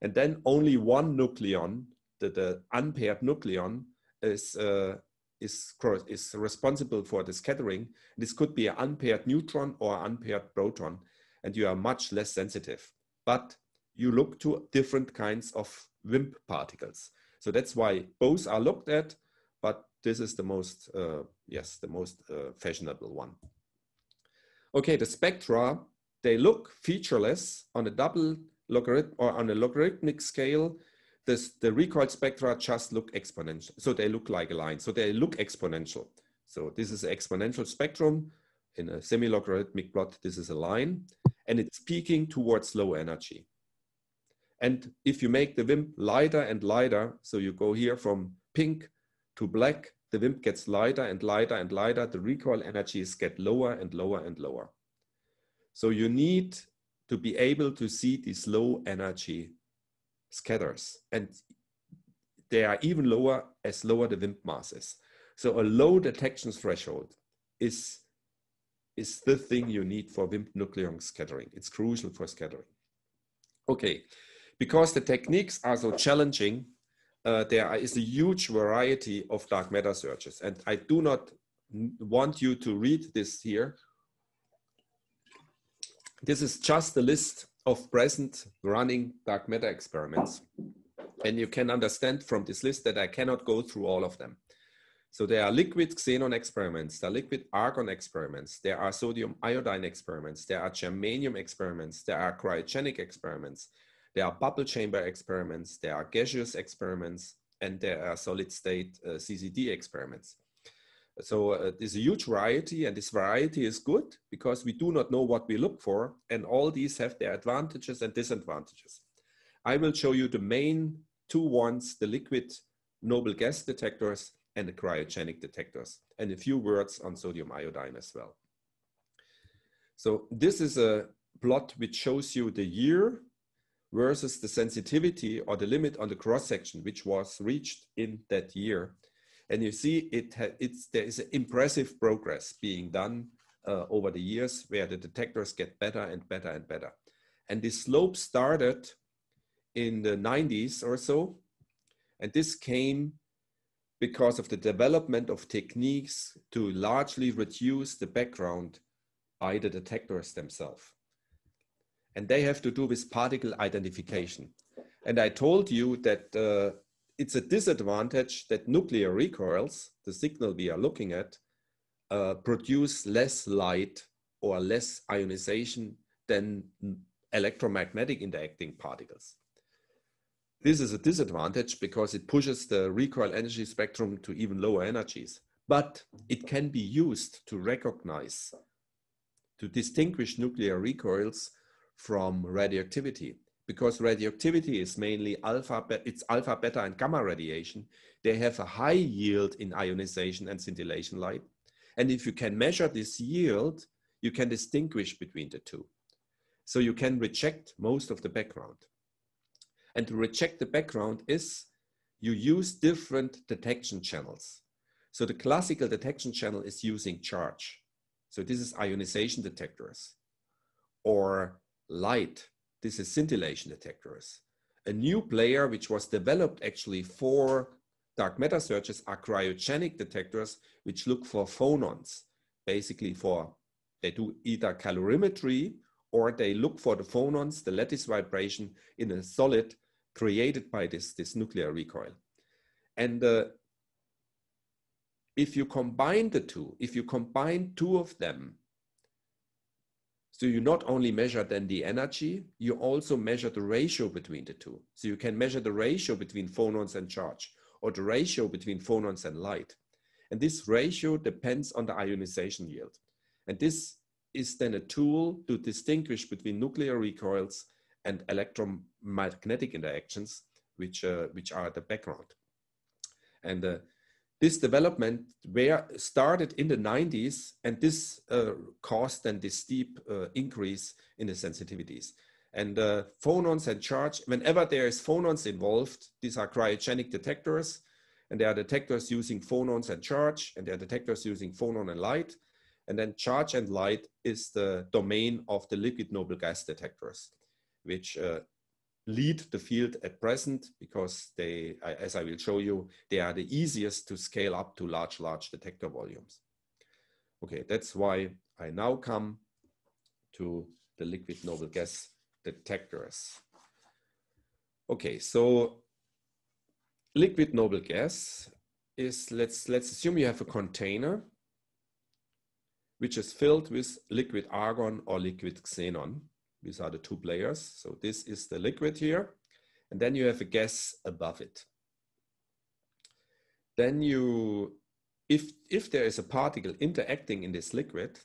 And then only one nucleon, the, the unpaired nucleon, is, uh, is, is responsible for the scattering. This could be an unpaired neutron or unpaired proton, and you are much less sensitive. But you look to different kinds of WIMP particles. So that's why both are looked at, but this is the most, uh, yes, the most uh, fashionable one. Okay, the spectra, they look featureless on a double logarithm or on a logarithmic scale this, the recoil spectra just look exponential. So they look like a line. So they look exponential. So this is exponential spectrum. In a semi-logarithmic plot, this is a line. And it's peaking towards low energy. And if you make the WIMP lighter and lighter, so you go here from pink to black, the WIMP gets lighter and lighter and lighter, the recoil energies get lower and lower and lower. So you need to be able to see these low energy scatters. And they are even lower as lower the WIMP mass is. So a low detection threshold is, is the thing you need for WIMP nucleon scattering. It's crucial for scattering. Okay, because the techniques are so challenging, uh, there is a huge variety of dark matter searches. And I do not want you to read this here. This is just a list of present running dark matter experiments. And you can understand from this list that I cannot go through all of them. So there are liquid xenon experiments, there are liquid argon experiments, there are sodium iodine experiments, there are germanium experiments, there are cryogenic experiments, there are bubble chamber experiments, there are gaseous experiments, and there are solid state uh, CCD experiments. So uh, there's a huge variety and this variety is good because we do not know what we look for and all these have their advantages and disadvantages. I will show you the main two ones, the liquid noble gas detectors and the cryogenic detectors and a few words on sodium iodine as well. So this is a plot which shows you the year versus the sensitivity or the limit on the cross section, which was reached in that year. And you see it it's, there is impressive progress being done uh, over the years where the detectors get better and better and better. And this slope started in the 90s or so. And this came because of the development of techniques to largely reduce the background by the detectors themselves and they have to do with particle identification. And I told you that uh, it's a disadvantage that nuclear recoils, the signal we are looking at, uh, produce less light or less ionization than electromagnetic interacting particles. This is a disadvantage because it pushes the recoil energy spectrum to even lower energies, but it can be used to recognize, to distinguish nuclear recoils from radioactivity because radioactivity is mainly alpha, it's alpha, beta, and gamma radiation. They have a high yield in ionization and scintillation light. And if you can measure this yield, you can distinguish between the two. So you can reject most of the background. And to reject the background is you use different detection channels. So the classical detection channel is using charge. So this is ionization detectors or light. This is scintillation detectors. A new player which was developed actually for dark matter searches are cryogenic detectors which look for phonons. Basically for, they do either calorimetry or they look for the phonons, the lattice vibration in a solid created by this, this nuclear recoil. And uh, if you combine the two, if you combine two of them, so you not only measure then the energy, you also measure the ratio between the two. So you can measure the ratio between phonons and charge or the ratio between phonons and light. And this ratio depends on the ionization yield. And this is then a tool to distinguish between nuclear recoils and electromagnetic interactions, which, uh, which are the background. And uh, this development were started in the 90s and this uh, caused then this steep uh, increase in the sensitivities. And uh, phonons and charge whenever there is phonons involved these are cryogenic detectors and there are detectors using phonons and charge and there are detectors using phonon and light. And then charge and light is the domain of the liquid noble gas detectors which uh, lead the field at present because they, as I will show you, they are the easiest to scale up to large, large detector volumes. Okay, that's why I now come to the liquid noble gas detectors. Okay, so liquid noble gas is, let's, let's assume you have a container which is filled with liquid argon or liquid xenon. These are the two players. So this is the liquid here. And then you have a gas above it. Then you, if, if there is a particle interacting in this liquid,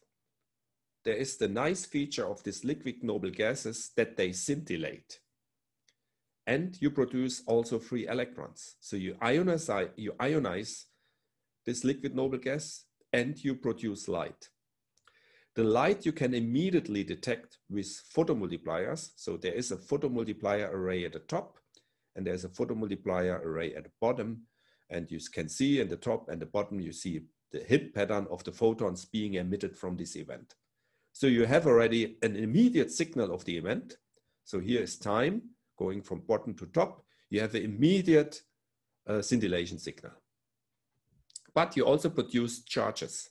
there is the nice feature of these liquid noble gases that they scintillate. And you produce also free electrons. So you ionize, you ionize this liquid noble gas and you produce light. The light you can immediately detect with photomultipliers. So there is a photomultiplier array at the top and there's a photomultiplier array at the bottom. And you can see in the top and the bottom, you see the hit pattern of the photons being emitted from this event. So you have already an immediate signal of the event. So here is time going from bottom to top. You have an immediate uh, scintillation signal. But you also produce charges.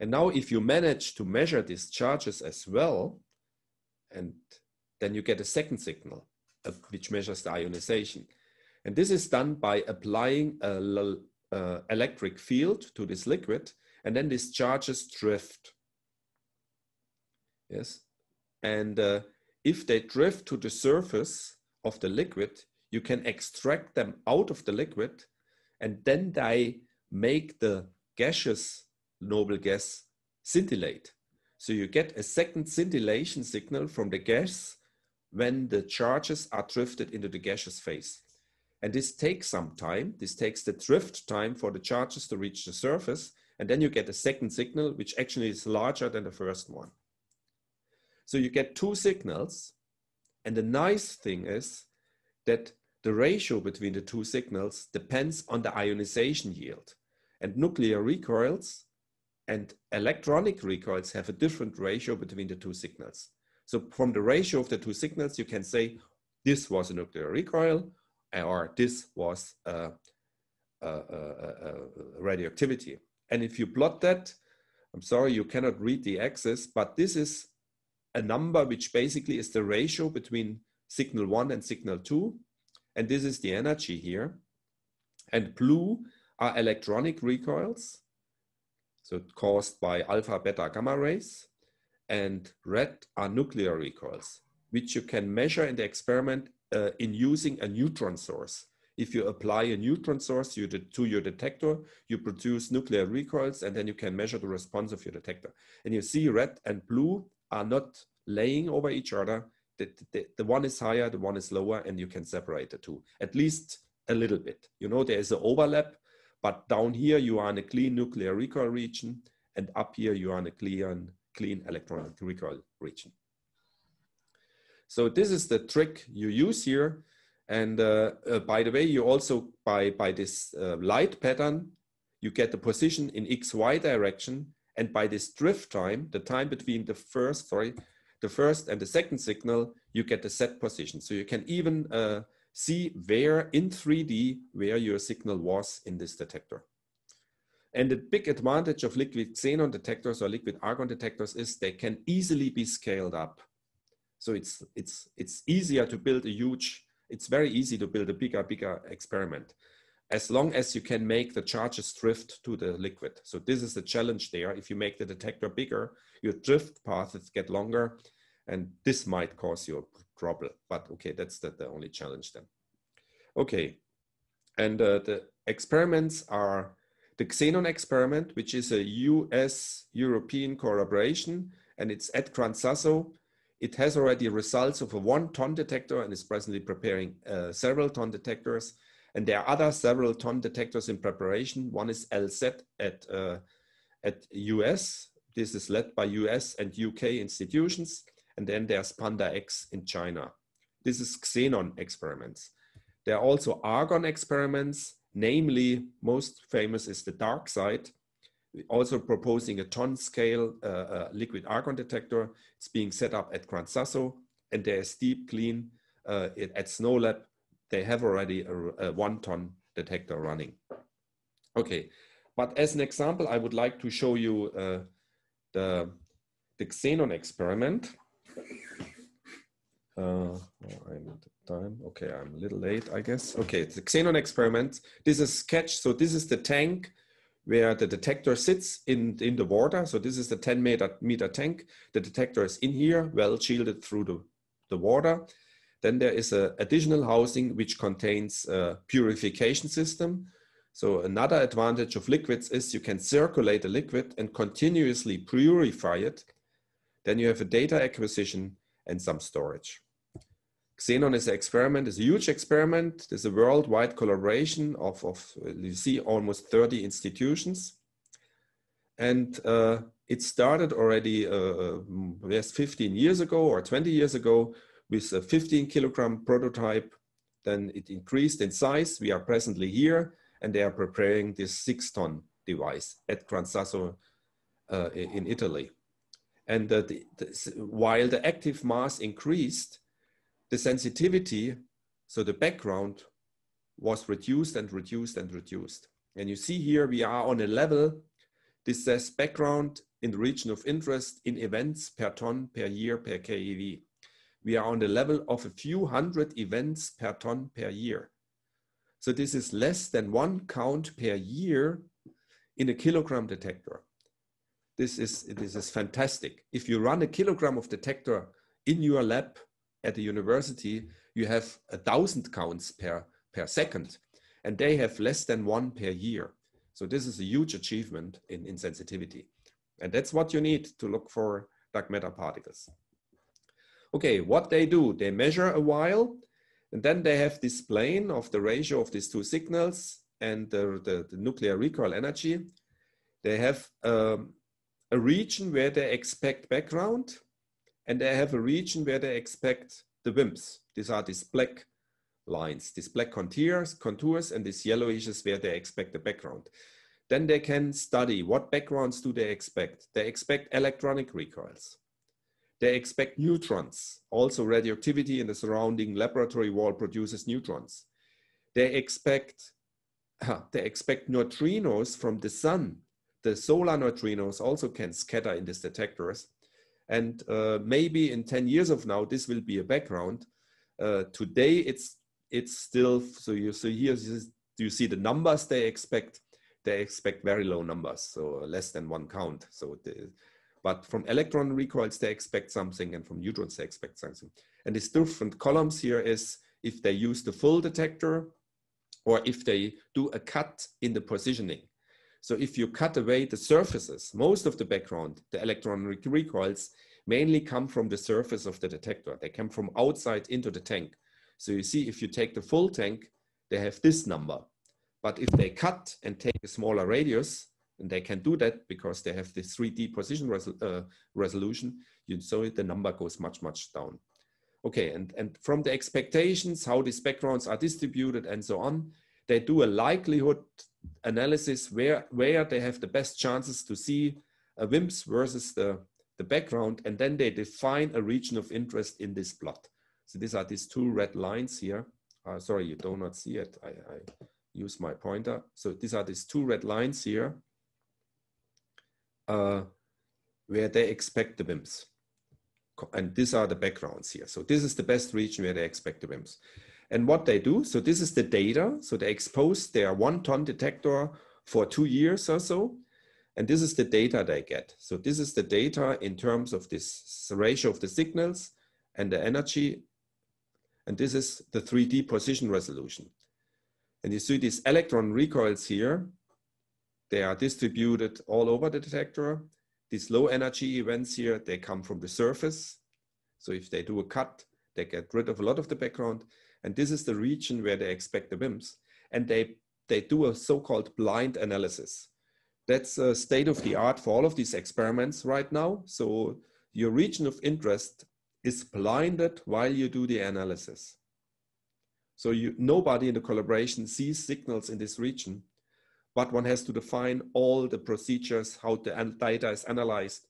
And now if you manage to measure these charges as well, and then you get a second signal, uh, which measures the ionization. And this is done by applying a uh, electric field to this liquid, and then these charges drift. Yes, and uh, if they drift to the surface of the liquid, you can extract them out of the liquid, and then they make the gaseous noble gas scintillate. So you get a second scintillation signal from the gas when the charges are drifted into the gaseous phase. And this takes some time. This takes the drift time for the charges to reach the surface. And then you get a second signal, which actually is larger than the first one. So you get two signals. And the nice thing is that the ratio between the two signals depends on the ionization yield. And nuclear recoils and electronic recoils have a different ratio between the two signals. So from the ratio of the two signals, you can say this was a nuclear recoil or this was a, a, a, radioactivity. And if you plot that, I'm sorry, you cannot read the axis, but this is a number which basically is the ratio between signal one and signal two. And this is the energy here. And blue are electronic recoils, so caused by alpha, beta, gamma rays. And red are nuclear recoils, which you can measure in the experiment uh, in using a neutron source. If you apply a neutron source you to your detector, you produce nuclear recoils and then you can measure the response of your detector. And you see red and blue are not laying over each other. The, the, the one is higher, the one is lower, and you can separate the two, at least a little bit. You know, there is an overlap, but down here you are in a clean nuclear recoil region, and up here you are in a clean, clean electronic recoil region. So this is the trick you use here. And uh, uh, by the way, you also, by, by this uh, light pattern, you get the position in XY direction. And by this drift time, the time between the first, sorry, the first and the second signal, you get the set position. So you can even uh, see where in 3D where your signal was in this detector. And the big advantage of liquid xenon detectors or liquid argon detectors is they can easily be scaled up. So it's, it's, it's easier to build a huge, it's very easy to build a bigger, bigger experiment as long as you can make the charges drift to the liquid. So this is the challenge there. If you make the detector bigger, your drift paths get longer and this might cause you trouble. But okay, that's the, the only challenge then. Okay, and uh, the experiments are the Xenon experiment, which is a US European collaboration, and it's at Gran Sasso. It has already results of a one ton detector and is presently preparing uh, several ton detectors. And there are other several ton detectors in preparation. One is LZ at, uh, at US. This is led by US and UK institutions. And then there's PandaX in China. This is xenon experiments. There are also argon experiments, namely most famous is the DarkSide, also proposing a ton scale uh, uh, liquid argon detector. It's being set up at Gran Sasso and there's Deep Clean uh, at SNOLAB. They have already a, a one ton detector running. Okay, but as an example, I would like to show you uh, the, the xenon experiment. Uh, I'm at time. Okay, I'm a little late, I guess. Okay, it's the xenon experiment. This is sketch. So this is the tank where the detector sits in, in the water. So this is the 10 meter, meter tank. The detector is in here, well shielded through the, the water. Then there is an additional housing which contains a purification system. So another advantage of liquids is you can circulate a liquid and continuously purify it. Then you have a data acquisition and some storage. Xenon is an experiment, is a huge experiment. There's a worldwide collaboration of, of, you see, almost 30 institutions. And uh, it started already uh, yes, 15 years ago or 20 years ago with a 15 kilogram prototype. Then it increased in size. We are presently here and they are preparing this six ton device at Gran Sasso uh, in Italy. And the, the, while the active mass increased, the sensitivity, so the background was reduced and reduced and reduced. And you see here, we are on a level, this says background in the region of interest in events per ton per year per KEV. We are on the level of a few hundred events per ton per year. So this is less than one count per year in a kilogram detector. This is, this is fantastic. If you run a kilogram of detector in your lab at the university, you have a thousand counts per, per second, and they have less than one per year. So this is a huge achievement in, in sensitivity. And that's what you need to look for dark matter particles. Okay, what they do, they measure a while, and then they have this plane of the ratio of these two signals and the, the, the nuclear recoil energy. They have um, a region where they expect background, and they have a region where they expect the WIMPs. These are these black lines, these black contours, contours and this yellowish is where they expect the background. Then they can study what backgrounds do they expect. They expect electronic recoils. They expect neutrons. Also radioactivity in the surrounding laboratory wall produces neutrons. They expect, they expect neutrinos from the sun. The solar neutrinos also can scatter in these detectors. And uh, maybe in 10 years of now, this will be a background. Uh, today, it's it's still so you so here you see the numbers they expect they expect very low numbers so less than one count so the, but from electron recoils they expect something and from neutrons they expect something and these different columns here is if they use the full detector or if they do a cut in the positioning so if you cut away the surfaces most of the background the electron recoils mainly come from the surface of the detector they come from outside into the tank so you see, if you take the full tank, they have this number. But if they cut and take a smaller radius, and they can do that because they have this 3D position resol uh, resolution, you so the number goes much, much down. Okay, and, and from the expectations, how these backgrounds are distributed and so on, they do a likelihood analysis where, where they have the best chances to see a WIMPs versus the, the background, and then they define a region of interest in this plot. So these are these two red lines here. Uh, sorry, you do not see it. I, I use my pointer. So these are these two red lines here uh, where they expect the WIMPs. And these are the backgrounds here. So this is the best region where they expect the WIMPs. And what they do, so this is the data. So they expose their one ton detector for two years or so. And this is the data they get. So this is the data in terms of this ratio of the signals and the energy and this is the 3D position resolution. And you see these electron recoils here. They are distributed all over the detector. These low energy events here, they come from the surface. So if they do a cut, they get rid of a lot of the background. And this is the region where they expect the WIMPs. And they, they do a so-called blind analysis. That's a state of the art for all of these experiments right now. So your region of interest is blinded while you do the analysis. So you, nobody in the collaboration sees signals in this region, but one has to define all the procedures, how the data is analyzed.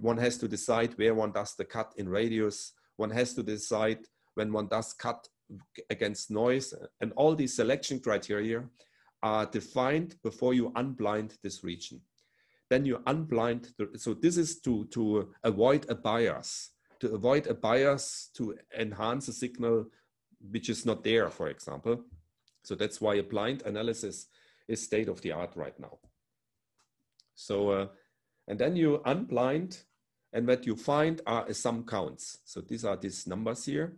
One has to decide where one does the cut in radius. One has to decide when one does cut against noise. And all these selection criteria are defined before you unblind this region. Then you unblind, the, so this is to, to avoid a bias to avoid a bias to enhance a signal which is not there, for example. So that's why a blind analysis is state of the art right now. So, uh, and then you unblind and what you find are some counts. So these are these numbers here.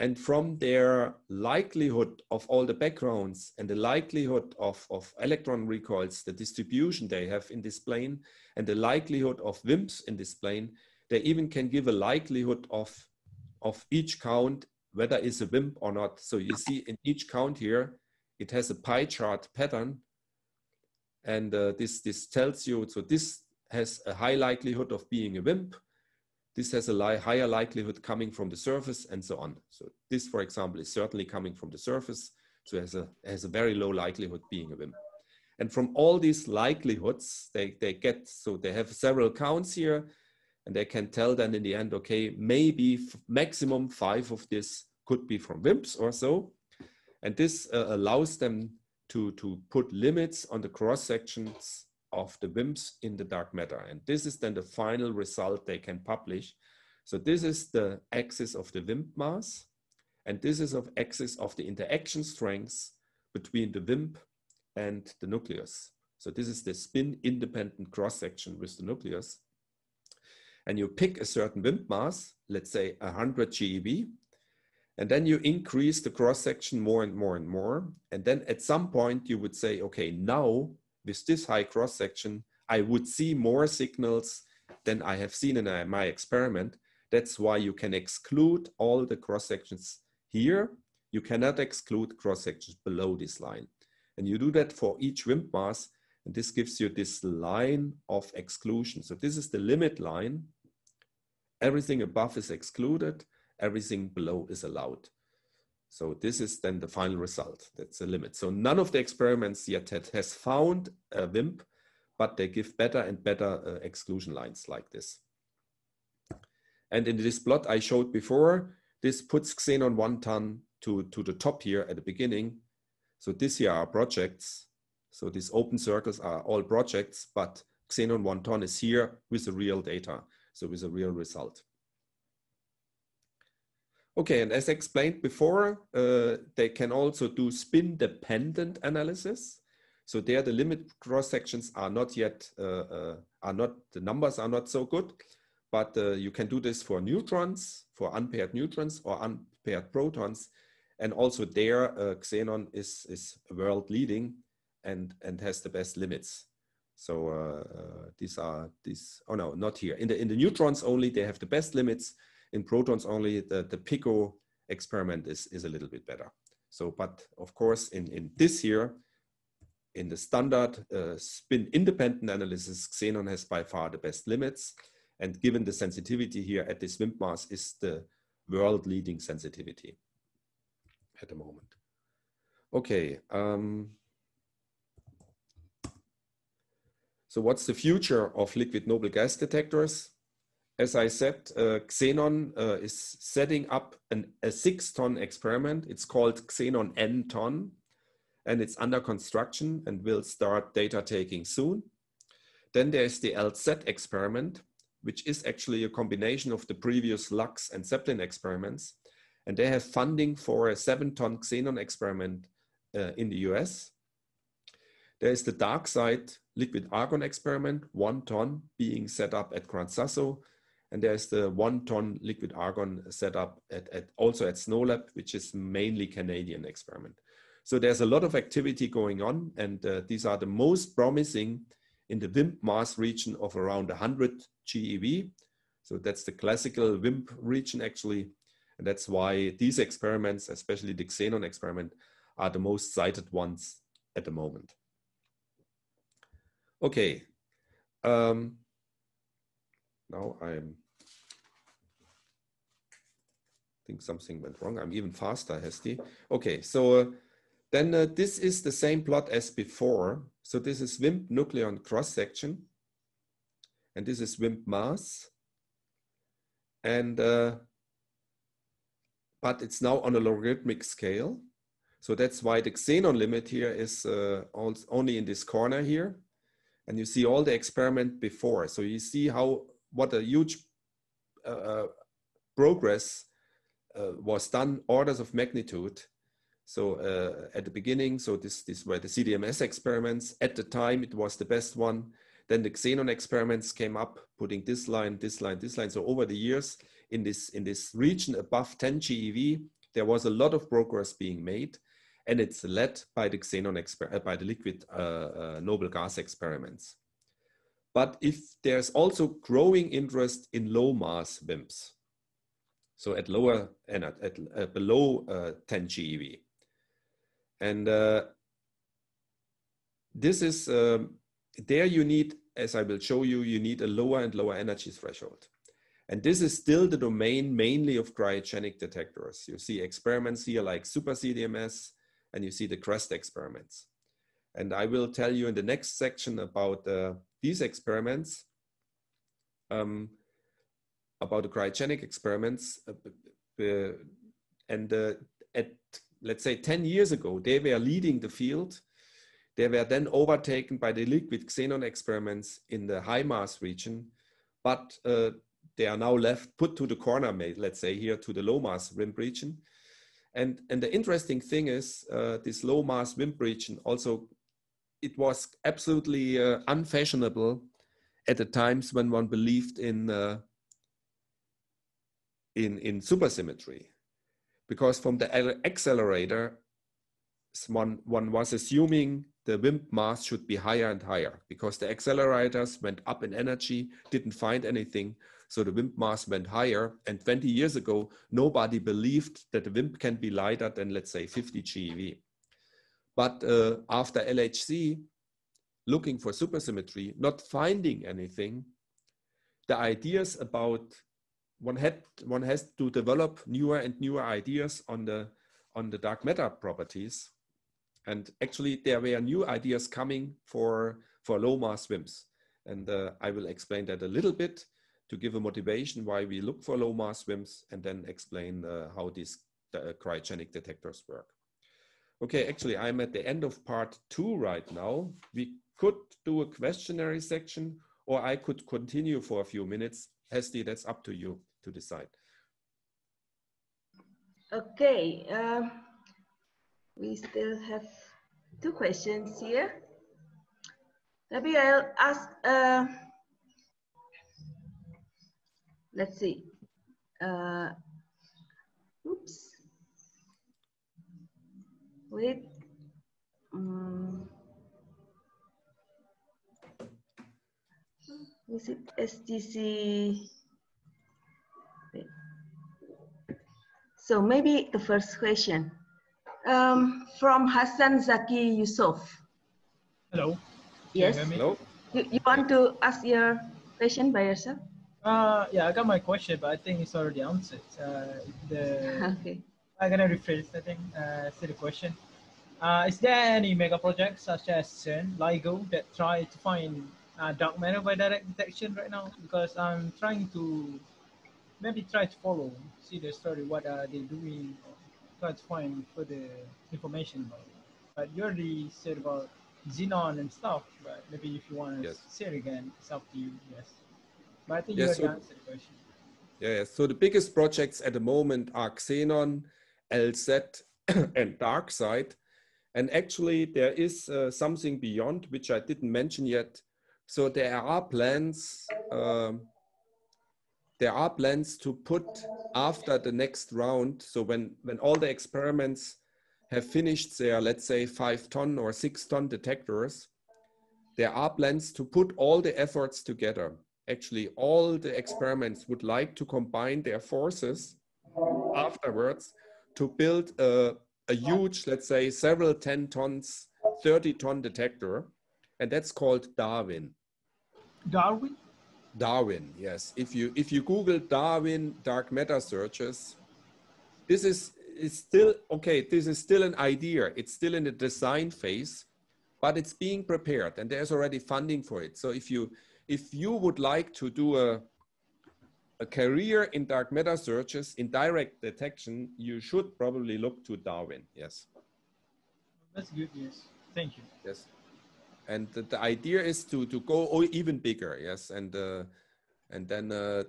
And from their likelihood of all the backgrounds and the likelihood of, of electron recoils, the distribution they have in this plane, and the likelihood of WIMPs in this plane, they even can give a likelihood of, of each count, whether it's a WIMP or not. So you see in each count here, it has a pie chart pattern And uh, this, this tells you, so this has a high likelihood of being a WIMP. This has a li higher likelihood coming from the surface and so on. So this, for example, is certainly coming from the surface. So it has a, has a very low likelihood being a WIMP. And from all these likelihoods, they, they get, so they have several counts here and they can tell then in the end, okay, maybe maximum five of this could be from WIMPs or so. And this uh, allows them to, to put limits on the cross sections of the WIMPs in the dark matter. And this is then the final result they can publish. So this is the axis of the WIMP mass. And this is of axis of the interaction strengths between the WIMP and the nucleus. So this is the spin independent cross section with the nucleus. And you pick a certain WIMP mass, let's say 100 GeV, and then you increase the cross section more and more and more. And then at some point you would say, okay, now with this high cross section, I would see more signals than I have seen in uh, my experiment. That's why you can exclude all the cross sections here. You cannot exclude cross sections below this line. And you do that for each WIMP mass, and this gives you this line of exclusion. So this is the limit line. Everything above is excluded, everything below is allowed. So this is then the final result. That's the limit. So none of the experiments yet has found a WIMP, but they give better and better uh, exclusion lines like this. And in this plot I showed before, this puts xenon one ton to, to the top here at the beginning. So this here are projects. So these open circles are all projects, but xenon one ton is here with the real data. So with a real result. Okay, and as explained before, uh, they can also do spin-dependent analysis. So there, the limit cross sections are not yet uh, uh, are not the numbers are not so good, but uh, you can do this for neutrons, for unpaired neutrons or unpaired protons, and also there, uh, xenon is is world leading and and has the best limits. So uh, these are these. Oh no, not here. In the in the neutrons only, they have the best limits in protons only, the, the PICO experiment is, is a little bit better. So, but of course, in, in this here, in the standard uh, spin independent analysis, xenon has by far the best limits. And given the sensitivity here at this WIMP mass is the world leading sensitivity at the moment. Okay. Um, so what's the future of liquid noble gas detectors? As I said, uh, Xenon uh, is setting up an, a six ton experiment. It's called Xenon N ton and it's under construction and will start data taking soon. Then there's the LZ experiment, which is actually a combination of the previous LUX and ZEPLIN experiments. And they have funding for a seven ton xenon experiment uh, in the US. There is the DarkSide liquid argon experiment, one ton being set up at Gran Sasso and there's the one ton liquid argon setup at, at also at SNOLAB, which is mainly Canadian experiment. So there's a lot of activity going on, and uh, these are the most promising in the WIMP mass region of around 100 GeV. So that's the classical WIMP region actually. And that's why these experiments, especially the xenon experiment, are the most cited ones at the moment. Okay. Um, now I'm think something went wrong. I'm even faster, Hesti. Okay, so uh, then uh, this is the same plot as before. So this is WIMP nucleon cross section, and this is WIMP mass. And, uh, but it's now on a logarithmic scale. So that's why the xenon limit here is uh, only in this corner here. And you see all the experiment before. So you see how, what a huge uh, uh progress uh, was done orders of magnitude. So uh, at the beginning, so this, this were the CDMS experiments. At the time, it was the best one. Then the xenon experiments came up, putting this line, this line, this line. So over the years, in this in this region above 10 GeV, there was a lot of progress being made, and it's led by the xenon exper- by the liquid uh, uh, noble gas experiments. But if there's also growing interest in low mass WIMPs, so at lower and at, at uh, below uh, 10 GeV. And uh, this is, um, there you need, as I will show you, you need a lower and lower energy threshold. And this is still the domain mainly of cryogenic detectors. You see experiments here like super CDMS, and you see the CRESST experiments. And I will tell you in the next section about uh, these experiments, um, about the cryogenic experiments. Uh, uh, and uh, at, let's say 10 years ago, they were leading the field. They were then overtaken by the liquid xenon experiments in the high mass region. But uh, they are now left put to the corner, let's say here to the low mass WIMP region. And, and the interesting thing is uh, this low mass WIMP region also, it was absolutely uh, unfashionable at the times when one believed in, uh, in, in supersymmetry. Because from the accelerator, one, one was assuming the WIMP mass should be higher and higher because the accelerators went up in energy, didn't find anything. So the WIMP mass went higher. And 20 years ago, nobody believed that the WIMP can be lighter than, let's say, 50 GeV. But uh, after LHC, looking for supersymmetry, not finding anything, the ideas about one had one has to develop newer and newer ideas on the on the dark matter properties and actually there were new ideas coming for for low mass WIMPs and uh, i will explain that a little bit to give a motivation why we look for low mass WIMPs and then explain uh, how these cryogenic detectors work. Okay, actually I'm at the end of part two right now. We could do a questionnaire section or I could continue for a few minutes. Hesti, that's up to you to decide. Okay, uh, we still have two questions here. Maybe I'll ask uh, let's see. Uh, Wait. Um, is it STC? Wait. So maybe the first question um, from Hassan Zaki Yusuf. Hello. Yes. Hello. You, you want to ask your question by yourself? Uh, yeah, I got my question, but I think it's already answered. Uh, the, <laughs> okay. I'm gonna rephrase. I think uh, say the question. Uh, is there any mega projects such as CERN, LIGO that try to find uh, dark matter by direct detection right now? Because I'm trying to maybe try to follow, see the story, what are they doing, try to find further information about it. But you already said about xenon and stuff, but maybe if you want to yes. say it again, it's up to you. Yes. But I think yeah, you so, answered the question. Yeah, so the biggest projects at the moment are Xenon, LZ, <clears throat> and DarkSide. And actually, there is uh, something beyond which I didn't mention yet. So there are plans. Um, there are plans to put after the next round. So when when all the experiments have finished their, let's say, five ton or six ton detectors, there are plans to put all the efforts together actually all the experiments would like to combine their forces afterwards to build a, a huge, let's say several 10 tons, 30 ton detector. And that's called Darwin. Darwin? Darwin, yes. If you if you Google Darwin dark matter searches, this is is still okay. This is still an idea. It's still in the design phase, but it's being prepared, and there's already funding for it. So if you if you would like to do a, a career in dark matter searches in direct detection, you should probably look to Darwin. Yes. That's good Yes. Thank you. Yes. And the, the idea is to, to go even bigger. Yes. And, uh, and then uh,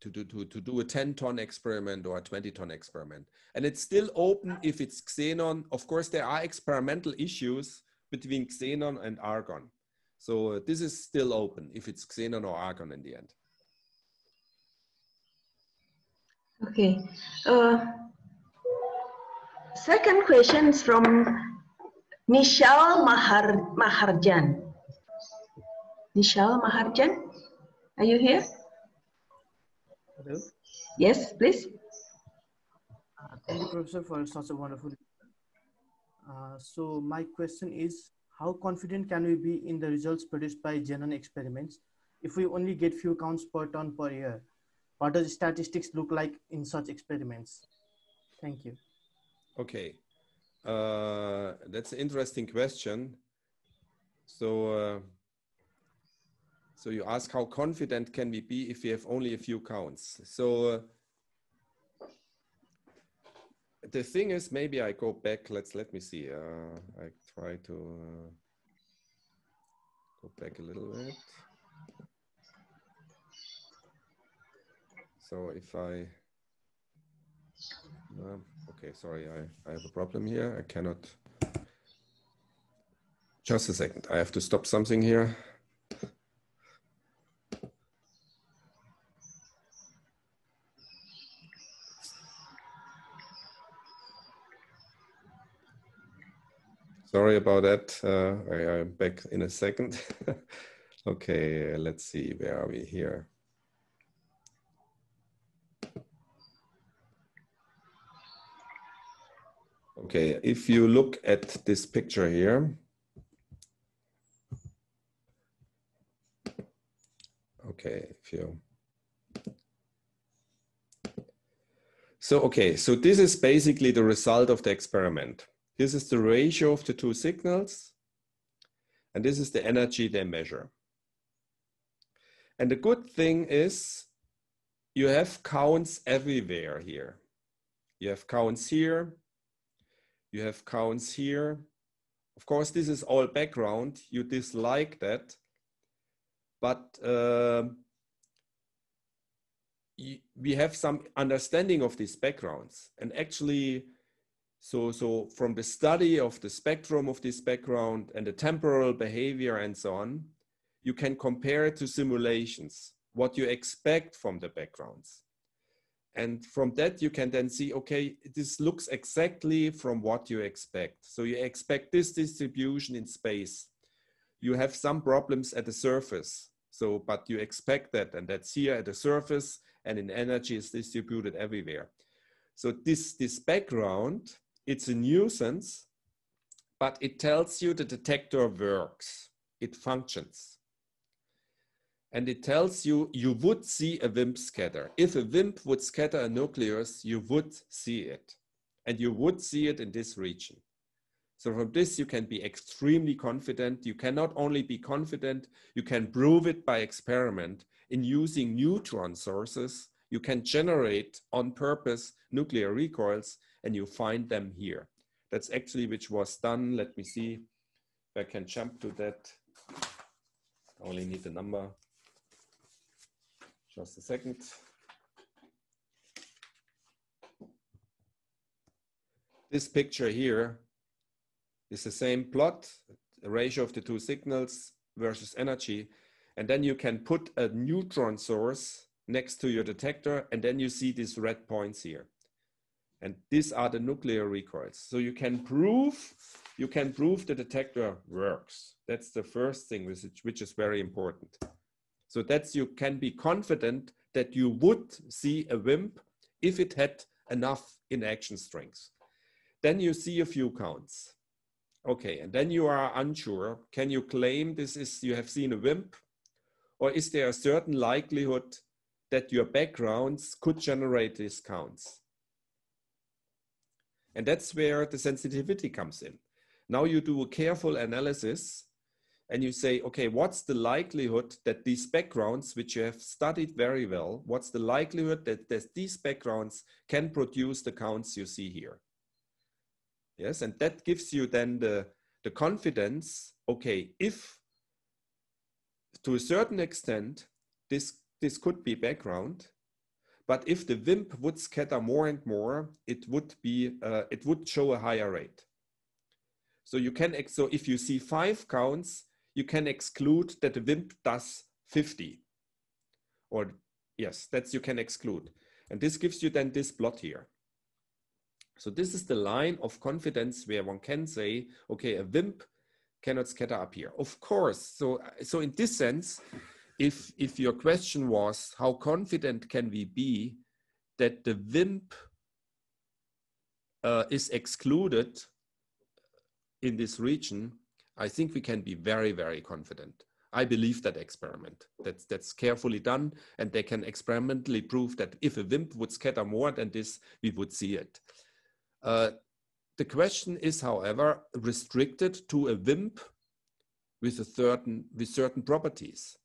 to, do, to, to do a 10 ton experiment or a 20 ton experiment. And it's still open if it's xenon. Of course, there are experimental issues between xenon and argon. So uh, this is still open if it's xenon or argon in the end. Okay. Uh, second question is from Nishal Mahar Maharjan. Nishal Maharjan, are you here? Hello. Yes, please. Uh, thank you, Professor, for such a wonderful. Uh, so my question is, how confident can we be in the results produced by Xenon experiments if we only get few counts per ton per year? What does statistics look like in such experiments? Thank you. Okay, uh, that's an interesting question. So, uh, so you ask how confident can we be if we have only a few counts? So uh, the thing is, maybe I go back. Let's let me see. Uh, I try to uh, go back a little bit. So if I, um, okay, sorry, I, I have a problem here. I cannot, just a second. I have to stop something here. Sorry about that. Uh, I, am back in a second. <laughs> okay, let's see, where are we here? Okay, if you look at this picture here, okay, if you, so okay, so this is basically the result of the experiment. This is the ratio of the two signals, and this is the energy they measure. And the good thing is you have counts everywhere here. You have counts here, you have counts here. Of course, this is all background. You dislike that. But uh, we have some understanding of these backgrounds. And actually, so, so from the study of the spectrum of this background and the temporal behavior and so on, you can compare it to simulations, what you expect from the backgrounds. And from that, you can then see, okay, this looks exactly from what you expect. So you expect this distribution in space. You have some problems at the surface. So, but you expect that, and that's here at the surface and in energy is distributed everywhere. So this, this background it's a nuisance, but it tells you the detector works, it functions. And it tells you you would see a WIMP scatter. If a WIMP would scatter a nucleus, you would see it. And you would see it in this region. So from this, you can be extremely confident. You can not only be confident, you can prove it by experiment in using neutron sources. You can generate on purpose nuclear recoils and you find them here. That's actually which was done. Let me see if I can jump to that. I only need the number. Just a second. This picture here is the same plot, the ratio of the two signals versus energy. And then you can put a neutron source next to your detector, and then you see these red points here. And these are the nuclear recoils. So you can prove, you can prove the detector works. That's the first thing which, which is very important. So that's you can be confident that you would see a WIMP if it had enough inaction strength. Then you see a few counts. Okay, and then you are unsure. Can you claim this is you have seen a WIMP? Or is there a certain likelihood that your backgrounds could generate these counts? And that's where the sensitivity comes in. Now you do a careful analysis and you say, okay, what's the likelihood that these backgrounds, which you have studied very well, what's the likelihood that, that these backgrounds can produce the counts you see here? Yes, and that gives you then the, the confidence, okay, if to a certain extent, this, this could be background, but if the WIMP would scatter more and more, it would be uh, it would show a higher rate. So you can so if you see five counts, you can exclude that the WIMP does 50. Or yes, that's you can exclude. And this gives you then this plot here. So this is the line of confidence where one can say, okay, a WIMP cannot scatter up here. Of course, so, so in this sense, if if your question was how confident can we be that the WIMP uh, is excluded in this region, I think we can be very, very confident. I believe that experiment. That's, that's carefully done, and they can experimentally prove that if a WIMP would scatter more than this, we would see it. Uh, the question is, however, restricted to a WIMP with, a certain, with certain properties.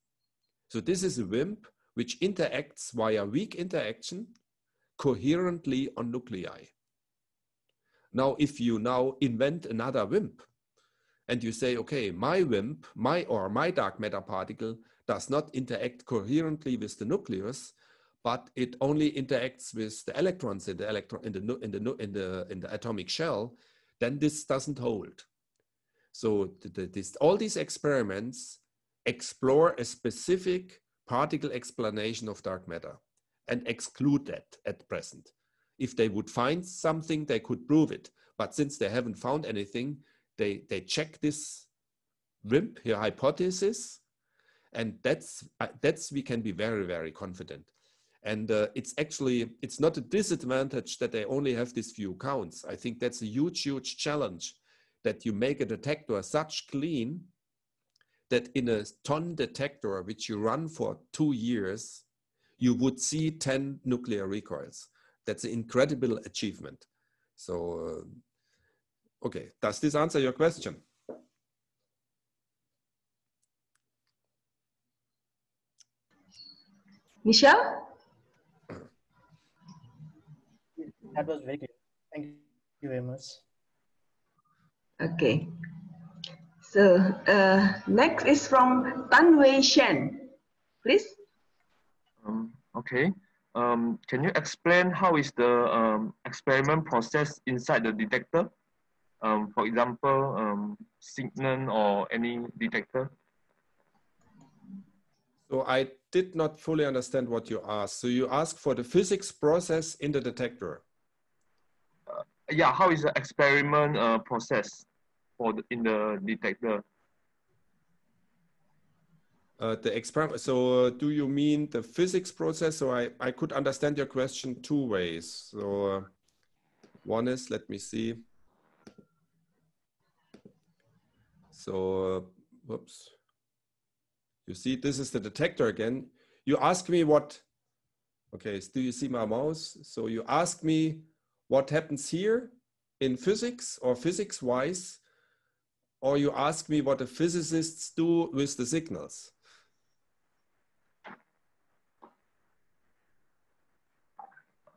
So this is a WIMP which interacts via weak interaction coherently on nuclei. Now, if you now invent another WIMP and you say, okay, my WIMP, my or my dark matter particle does not interact coherently with the nucleus, but it only interacts with the electrons in the electron in the in the in the in the atomic shell, then this doesn't hold. So the, the, this, all these experiments explore a specific particle explanation of dark matter and exclude that at present. If they would find something, they could prove it. But since they haven't found anything, they, they check this WIMP, here hypothesis, and that's, uh, that's we can be very, very confident. And uh, it's actually, it's not a disadvantage that they only have these few counts. I think that's a huge, huge challenge that you make a detector such clean that in a ton detector, which you run for two years, you would see 10 nuclear recoils. That's an incredible achievement. So, uh, okay, does this answer your question? Nishal? That was very clear. Thank you very much. Okay. So uh, next is from Tan Wei Shen. Please. Um, okay. Um, can you explain how is the um, experiment process inside the detector? Um, for example, um, or any detector? So I did not fully understand what you asked. So you ask for the physics process in the detector. Uh, yeah, how is the experiment uh, process for the, in the detector? Uh, the experiment. So, uh, do you mean the physics process? So, I I could understand your question two ways. So, uh, one is let me see. So, uh, whoops. You see, this is the detector again. You ask me what. Okay, do you see my mouse? So you ask me what happens here in physics or physics wise, or you ask me what the physicists do with the signals.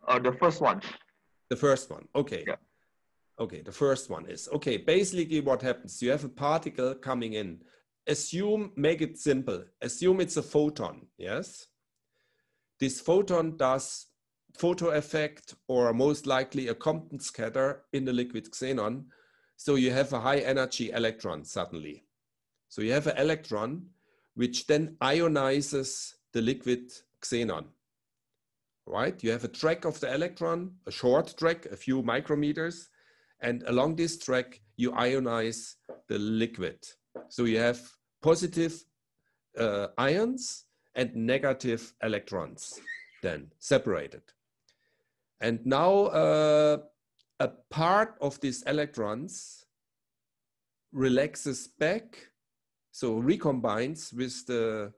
Uh, the first one. The first one, okay. Yeah. Okay, the first one is, okay, basically what happens, you have a particle coming in. Assume, make it simple, assume it's a photon, yes? This photon does photo effect or most likely a Compton scatter in the liquid xenon. So you have a high energy electron suddenly. So you have an electron which then ionizes the liquid xenon right? You have a track of the electron, a short track, a few micrometers, and along this track, you ionize the liquid. So you have positive uh, ions and negative electrons then separated. And now uh, a part of these electrons relaxes back, so recombines with the,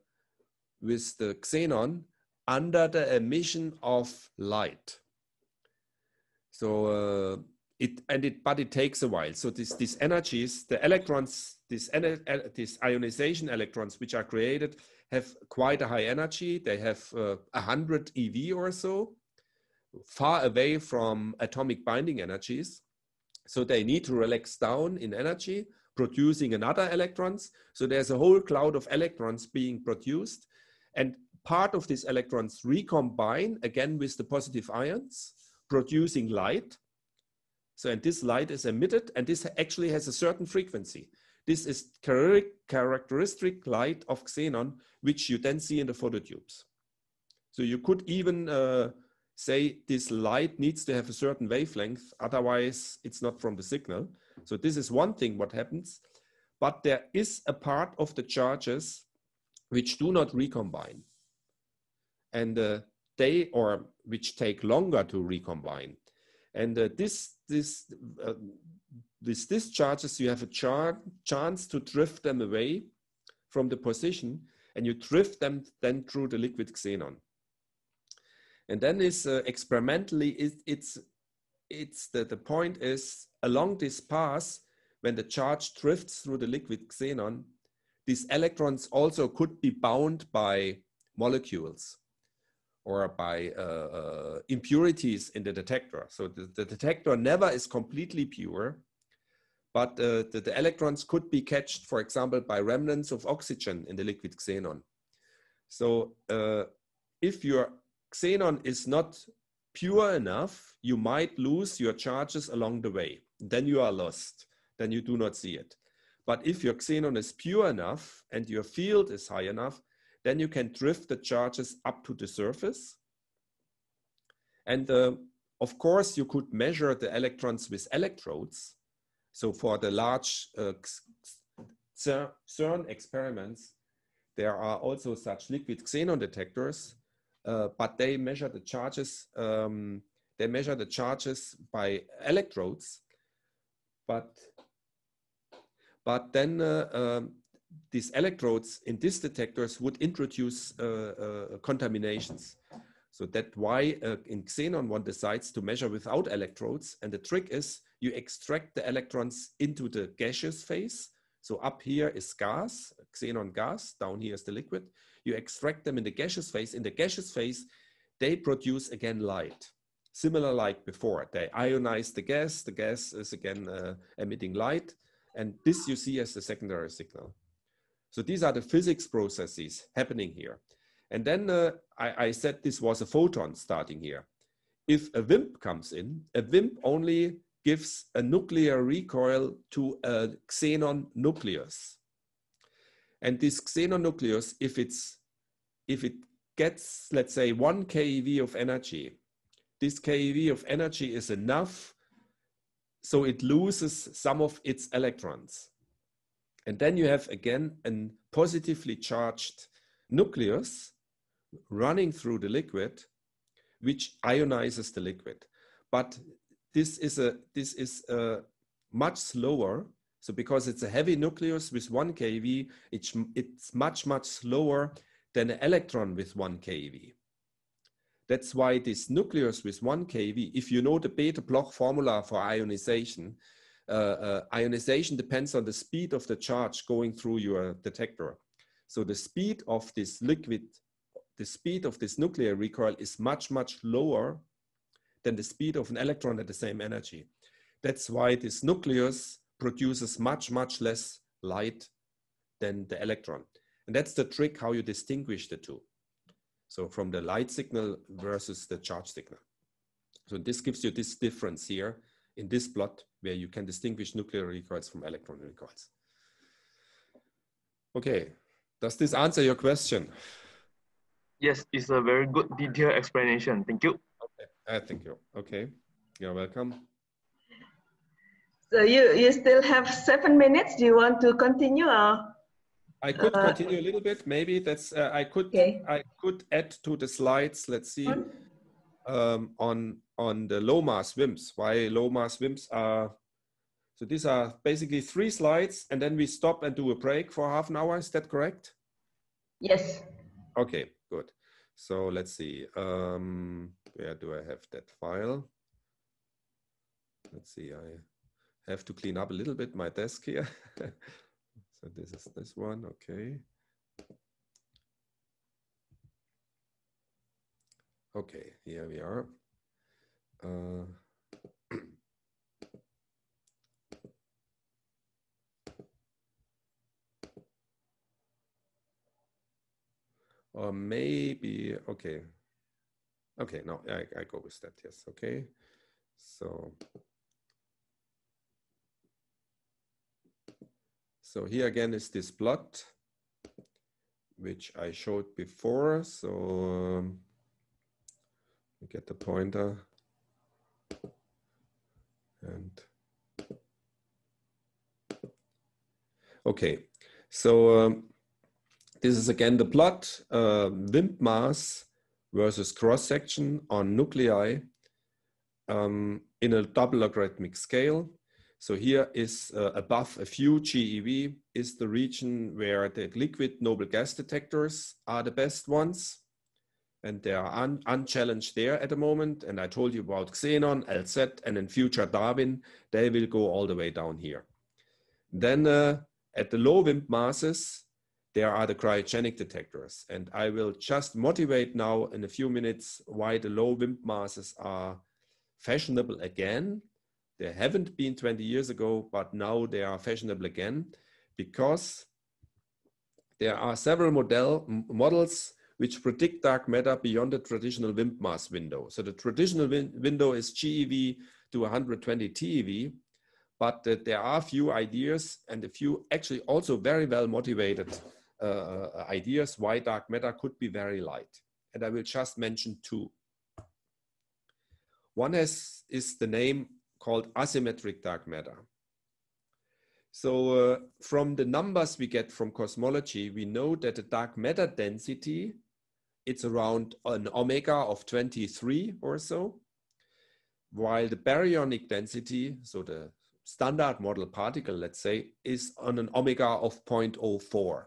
with the xenon under the emission of light. So uh, it and it but it takes a while. So this these energies, the electrons, this these ionization electrons which are created have quite a high energy. They have uh, a uh, hundred eV or so, far away from atomic binding energies. So they need to relax down in energy, producing another electrons. So there's a whole cloud of electrons being produced. And part of these electrons recombine again with the positive ions, producing light. So, and this light is emitted, and this actually has a certain frequency. This is characteristic light of xenon, which you then see in the phototubes. So you could even uh, say this light needs to have a certain wavelength, otherwise it's not from the signal. So this is one thing what happens, but there is a part of the charges which do not recombine and uh, they or which take longer to recombine. And uh, this this uh, these discharges, you have a char chance to drift them away from the position and you drift them then through the liquid xenon. And then is uh, experimentally, it, it's, it's the, the point is along this path, when the charge drifts through the liquid xenon, these electrons also could be bound by molecules or by uh, uh, impurities in the detector. So the, the, detector never is completely pure, but uh, the, the, electrons could be catched, for example, by remnants of oxygen in the liquid xenon. So uh, if your xenon is not pure enough, you might lose your charges along the way. Then you are lost. Then you do not see it. But if your xenon is pure enough and your field is high enough, then you can drift the charges up to the surface. And uh, of course, you could measure the electrons with electrodes. So for the large uh, CERN experiments, there are also such liquid xenon detectors, uh, but they measure the charges. Um, they measure the charges by electrodes, but but then uh, um, these electrodes in these detectors would introduce uh, uh, contaminations. So that's why uh, in xenon one decides to measure without electrodes. And the trick is you extract the electrons into the gaseous phase. So up here is gas, xenon gas, down here is the liquid. You extract them in the gaseous phase. In the gaseous phase, they produce again light, similar like before. They ionize the gas, the gas is again uh, emitting light. And this you see as the secondary signal. So these are the physics processes happening here. And then uh, I, I, said this was a photon starting here. If a WIMP comes in, a WIMP only gives a nuclear recoil to a xenon nucleus. And this xenon nucleus, if it's if it gets, let's say, one keV of energy, this keV of energy is enough so it loses some of its electrons. And then you have again a positively charged nucleus running through the liquid, which ionizes the liquid. But this is a this is a much slower. So because it's a heavy nucleus with one keV, it's it's much much slower than an electron with one keV. That's why this nucleus with one keV, if you know the Bethe-Bloch formula for ionization, Uh, uh, ionization depends on the speed of the charge going through your detector. So the speed of this liquid, the speed of this nuclear recoil is much, much lower than the speed of an electron at the same energy. That's why this nucleus produces much, much less light than the electron. And that's the trick how you distinguish the two. So from the light signal versus the charge signal. So this gives you this difference here in this plot where you can distinguish nuclear recoils from electron recoils. Okay, does this answer your question? Yes, it's a very good detailed explanation. Thank you. Okay, uh, thank you. Okay, you're welcome. So you, you still have seven minutes. Do you want to continue or? I could uh, continue a little bit. Maybe that's uh, I could okay. I could add to the slides. Let's see um, on on the low mass WIMPs. Why low mass WIMPs are so these are basically three slides, and then we stop and do a break for half an hour. Is that correct? Yes. Okay, good. So let's see. Um, where do I have that file? Let's see. I have to clean up a little bit my desk here. <laughs> So this is this one, okay. Okay, here we are. Uh, <clears throat> or maybe, okay. Okay, no, I, I go with that, yes, okay. So So here again is this plot, which I showed before. So um, get the pointer and okay. So um, this is again the plot, uh, WIMP mass versus cross section on nuclei um, in a double logarithmic scale. So here is uh, above a few GeV is the region where the liquid noble gas detectors are the best ones. And they are un unchallenged there at the moment. And I told you about Xenon, LZ, and in future Darwin, they will go all the way down here. Then uh, at the low WIMP masses, there are the cryogenic detectors. And I will just motivate now in a few minutes why the low WIMP masses are fashionable again they haven't been 20 years ago, but now they are fashionable again because there are several model, models which predict dark matter beyond the traditional WIMP mass window. So the traditional win window is GeV to 120 TeV, but uh, there are a few ideas and a few actually also very well motivated uh, uh, ideas why dark matter could be very light. And I will just mention two. One is, is the name called asymmetric dark matter. So uh, from the numbers we get from cosmology, we know that the dark matter density, it's around an omega of 23 or so, while the baryonic density, so the standard model particle, let's say, is on an omega of 0.04.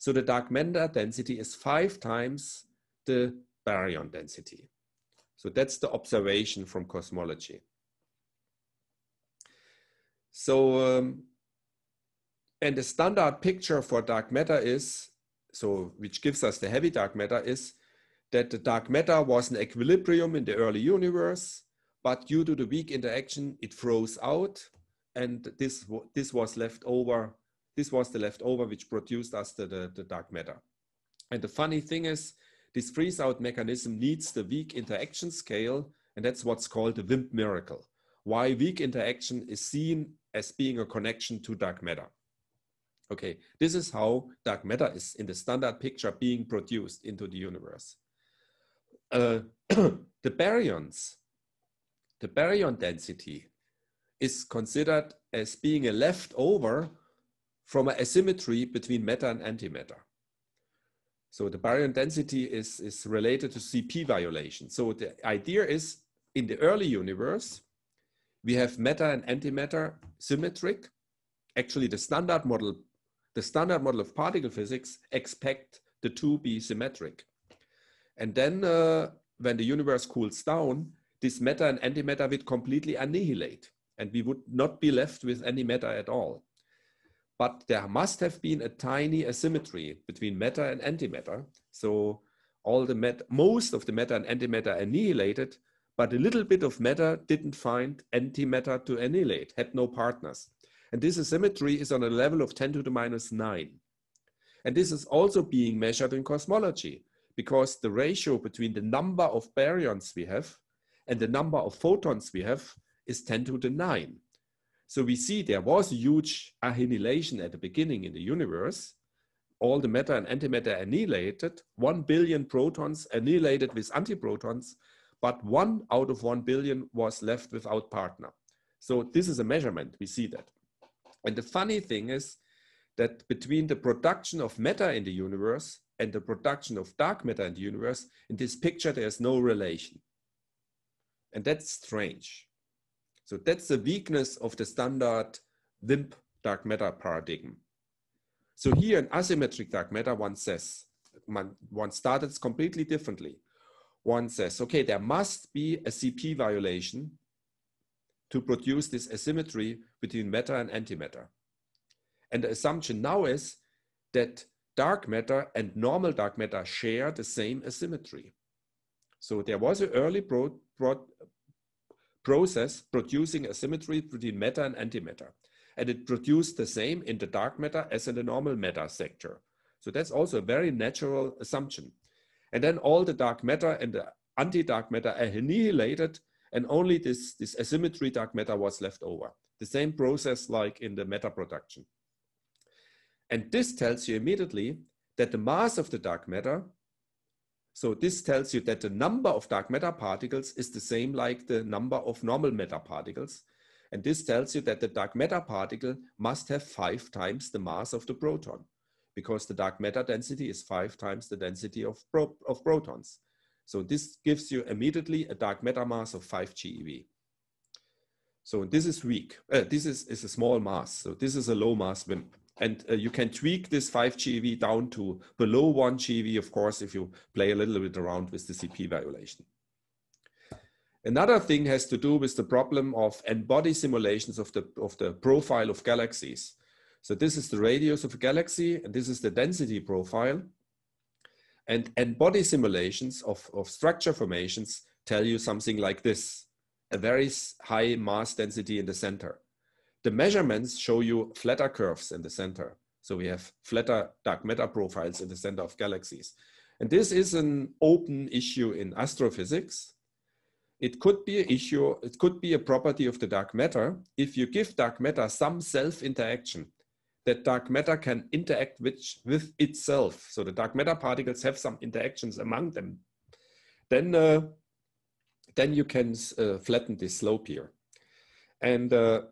So the dark matter density is five times the baryon density. So that's the observation from cosmology. So, um, and the standard picture for dark matter is, so which gives us the heavy dark matter is that the dark matter was in equilibrium in the early universe, but due to the weak interaction, it froze out. And this, this was left over, this was the leftover which produced us the, the, the dark matter. And the funny thing is, this freeze out mechanism needs the weak interaction scale, and that's what's called the WIMP miracle. Why weak interaction is seen as being a connection to dark matter. Okay, this is how dark matter is in the standard picture being produced into the universe. Uh, <clears throat> the baryons, the baryon density is considered as being a leftover from an asymmetry between matter and antimatter. So the baryon density is, is related to CP violation. So the idea is in the early universe, we have matter and antimatter symmetric. Actually, the standard model, the standard model of particle physics expect the two be symmetric. And then uh, when the universe cools down, this matter and antimatter would completely annihilate and we would not be left with any matter at all. But there must have been a tiny asymmetry between matter and antimatter. So all the mat most of the matter and antimatter annihilated, but a little bit of matter didn't find antimatter to annihilate, had no partners. And this asymmetry is on a level of 10 to the minus 9. And this is also being measured in cosmology because the ratio between the number of baryons we have and the number of photons we have is 10 to the 9. So we see there was a huge annihilation at the beginning in the universe. All the matter and antimatter annihilated, 1 billion protons annihilated with antiprotons, but one out of 1 billion was left without partner. So this is a measurement, we see that. And the funny thing is that between the production of matter in the universe and the production of dark matter in the universe, in this picture, there's no relation. And that's strange. So that's the weakness of the standard WIMP dark matter paradigm. So here in asymmetric dark matter, one says, one, started completely differently one says, okay, there must be a CP violation to produce this asymmetry between matter and antimatter. And the assumption now is that dark matter and normal dark matter share the same asymmetry. So there was an early pro pro process producing asymmetry between matter and antimatter. And it produced the same in the dark matter as in the normal matter sector. So that's also a very natural assumption. And then all the dark matter and the anti-dark matter are annihilated and only this, this asymmetry dark matter was left over. The same process like in the matter production. And this tells you immediately that the mass of the dark matter, so this tells you that the number of dark matter particles is the same like the number of normal matter particles. And this tells you that the dark matter particle must have five times the mass of the proton because the dark matter density is five times the density of, pro of protons. So this gives you immediately a dark matter mass of 5 GeV. So this is weak. Uh, this is, is a small mass. So this is a low mass WIMP. And uh, you can tweak this 5 GeV down to below 1 GeV, of course, if you play a little bit around with the CP violation. Another thing has to do with the problem of n-body simulations of the, of the profile of galaxies. So this is the radius of a galaxy, and this is the density profile. And n-body simulations of, of structure formations tell you something like this, a very high mass density in the center. The measurements show you flatter curves in the center. So we have flatter dark matter profiles in the center of galaxies. And this is an open issue in astrophysics. It could be an issue, it could be a property of the dark matter if you give dark matter some self-interaction that dark matter can interact with, with itself. So the dark matter particles have some interactions among them. Then, uh, then you can uh, flatten this slope here. And uh,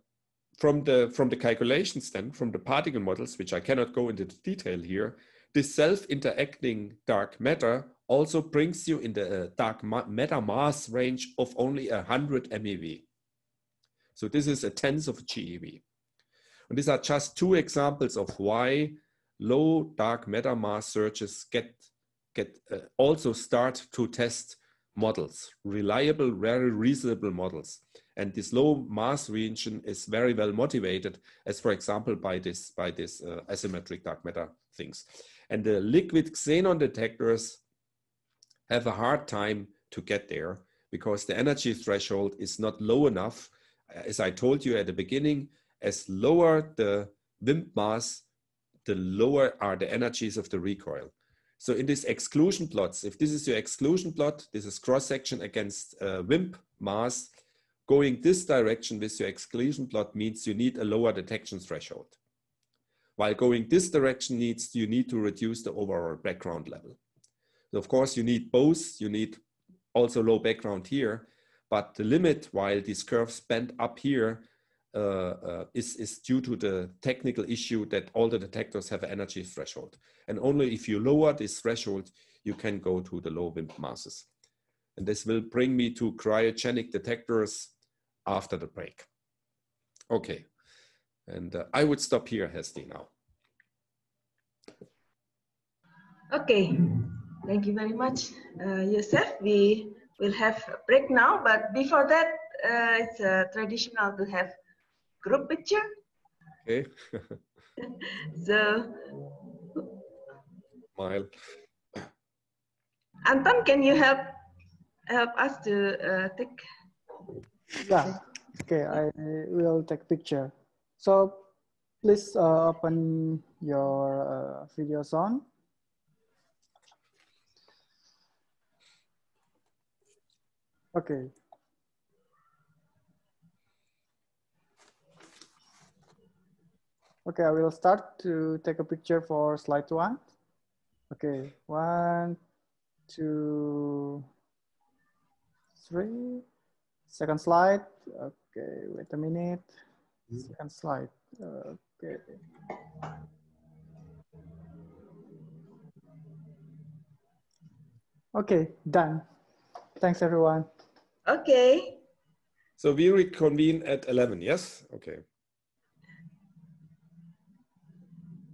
from the from the calculations then from the particle models which i cannot go into detail here this self-interacting dark matter also brings you in the uh, dark matter mass range of only 100 mev so this is a tenth of a gev and these are just two examples of why low dark matter mass searches get get uh, also start to test models reliable very reasonable models and this low mass region is very well motivated, as for example, by this, by this uh, asymmetric dark matter things. And the liquid xenon detectors have a hard time to get there because the energy threshold is not low enough. As I told you at the beginning, as lower the WIMP mass, the lower are the energies of the recoil. So in these exclusion plots, if this is your exclusion plot, this is cross section against uh, WIMP mass, Going this direction with your exclusion plot means you need a lower detection threshold. While going this direction needs, you need to reduce the overall background level. So of course you need both, you need also low background here, but the limit while these curves bend up here is, is due to the technical issue that all the detectors have an energy threshold. And only if you lower this threshold, you can go to the low WIMP masses. And this will bring me to cryogenic detectors after the break. Okay, and uh, I would stop here, Hesti, now. Okay, thank you very much, uh. We will have a break now, but before that, uh, it's uh, traditional to have group picture. Okay. <laughs> so, Smile. Anton, can you help help us to uh, take yeah, okay, I will take picture. So please uh, open your uh, video on. Okay. Okay, I will start to take a picture for slide one. Okay, one, two, three. Second slide. Okay, wait a minute. Mm-hmm. Second slide. Okay. Okay, done. Thanks, everyone. Okay. So we reconvene at 11, yes? Okay.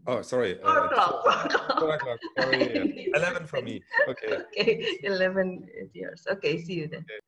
Oh, sorry. Uh, four o'clock. Four o'clock. Sorry. <laughs> 11 for me. Okay. <laughs> Okay, 11 years. Okay, see you then. Okay.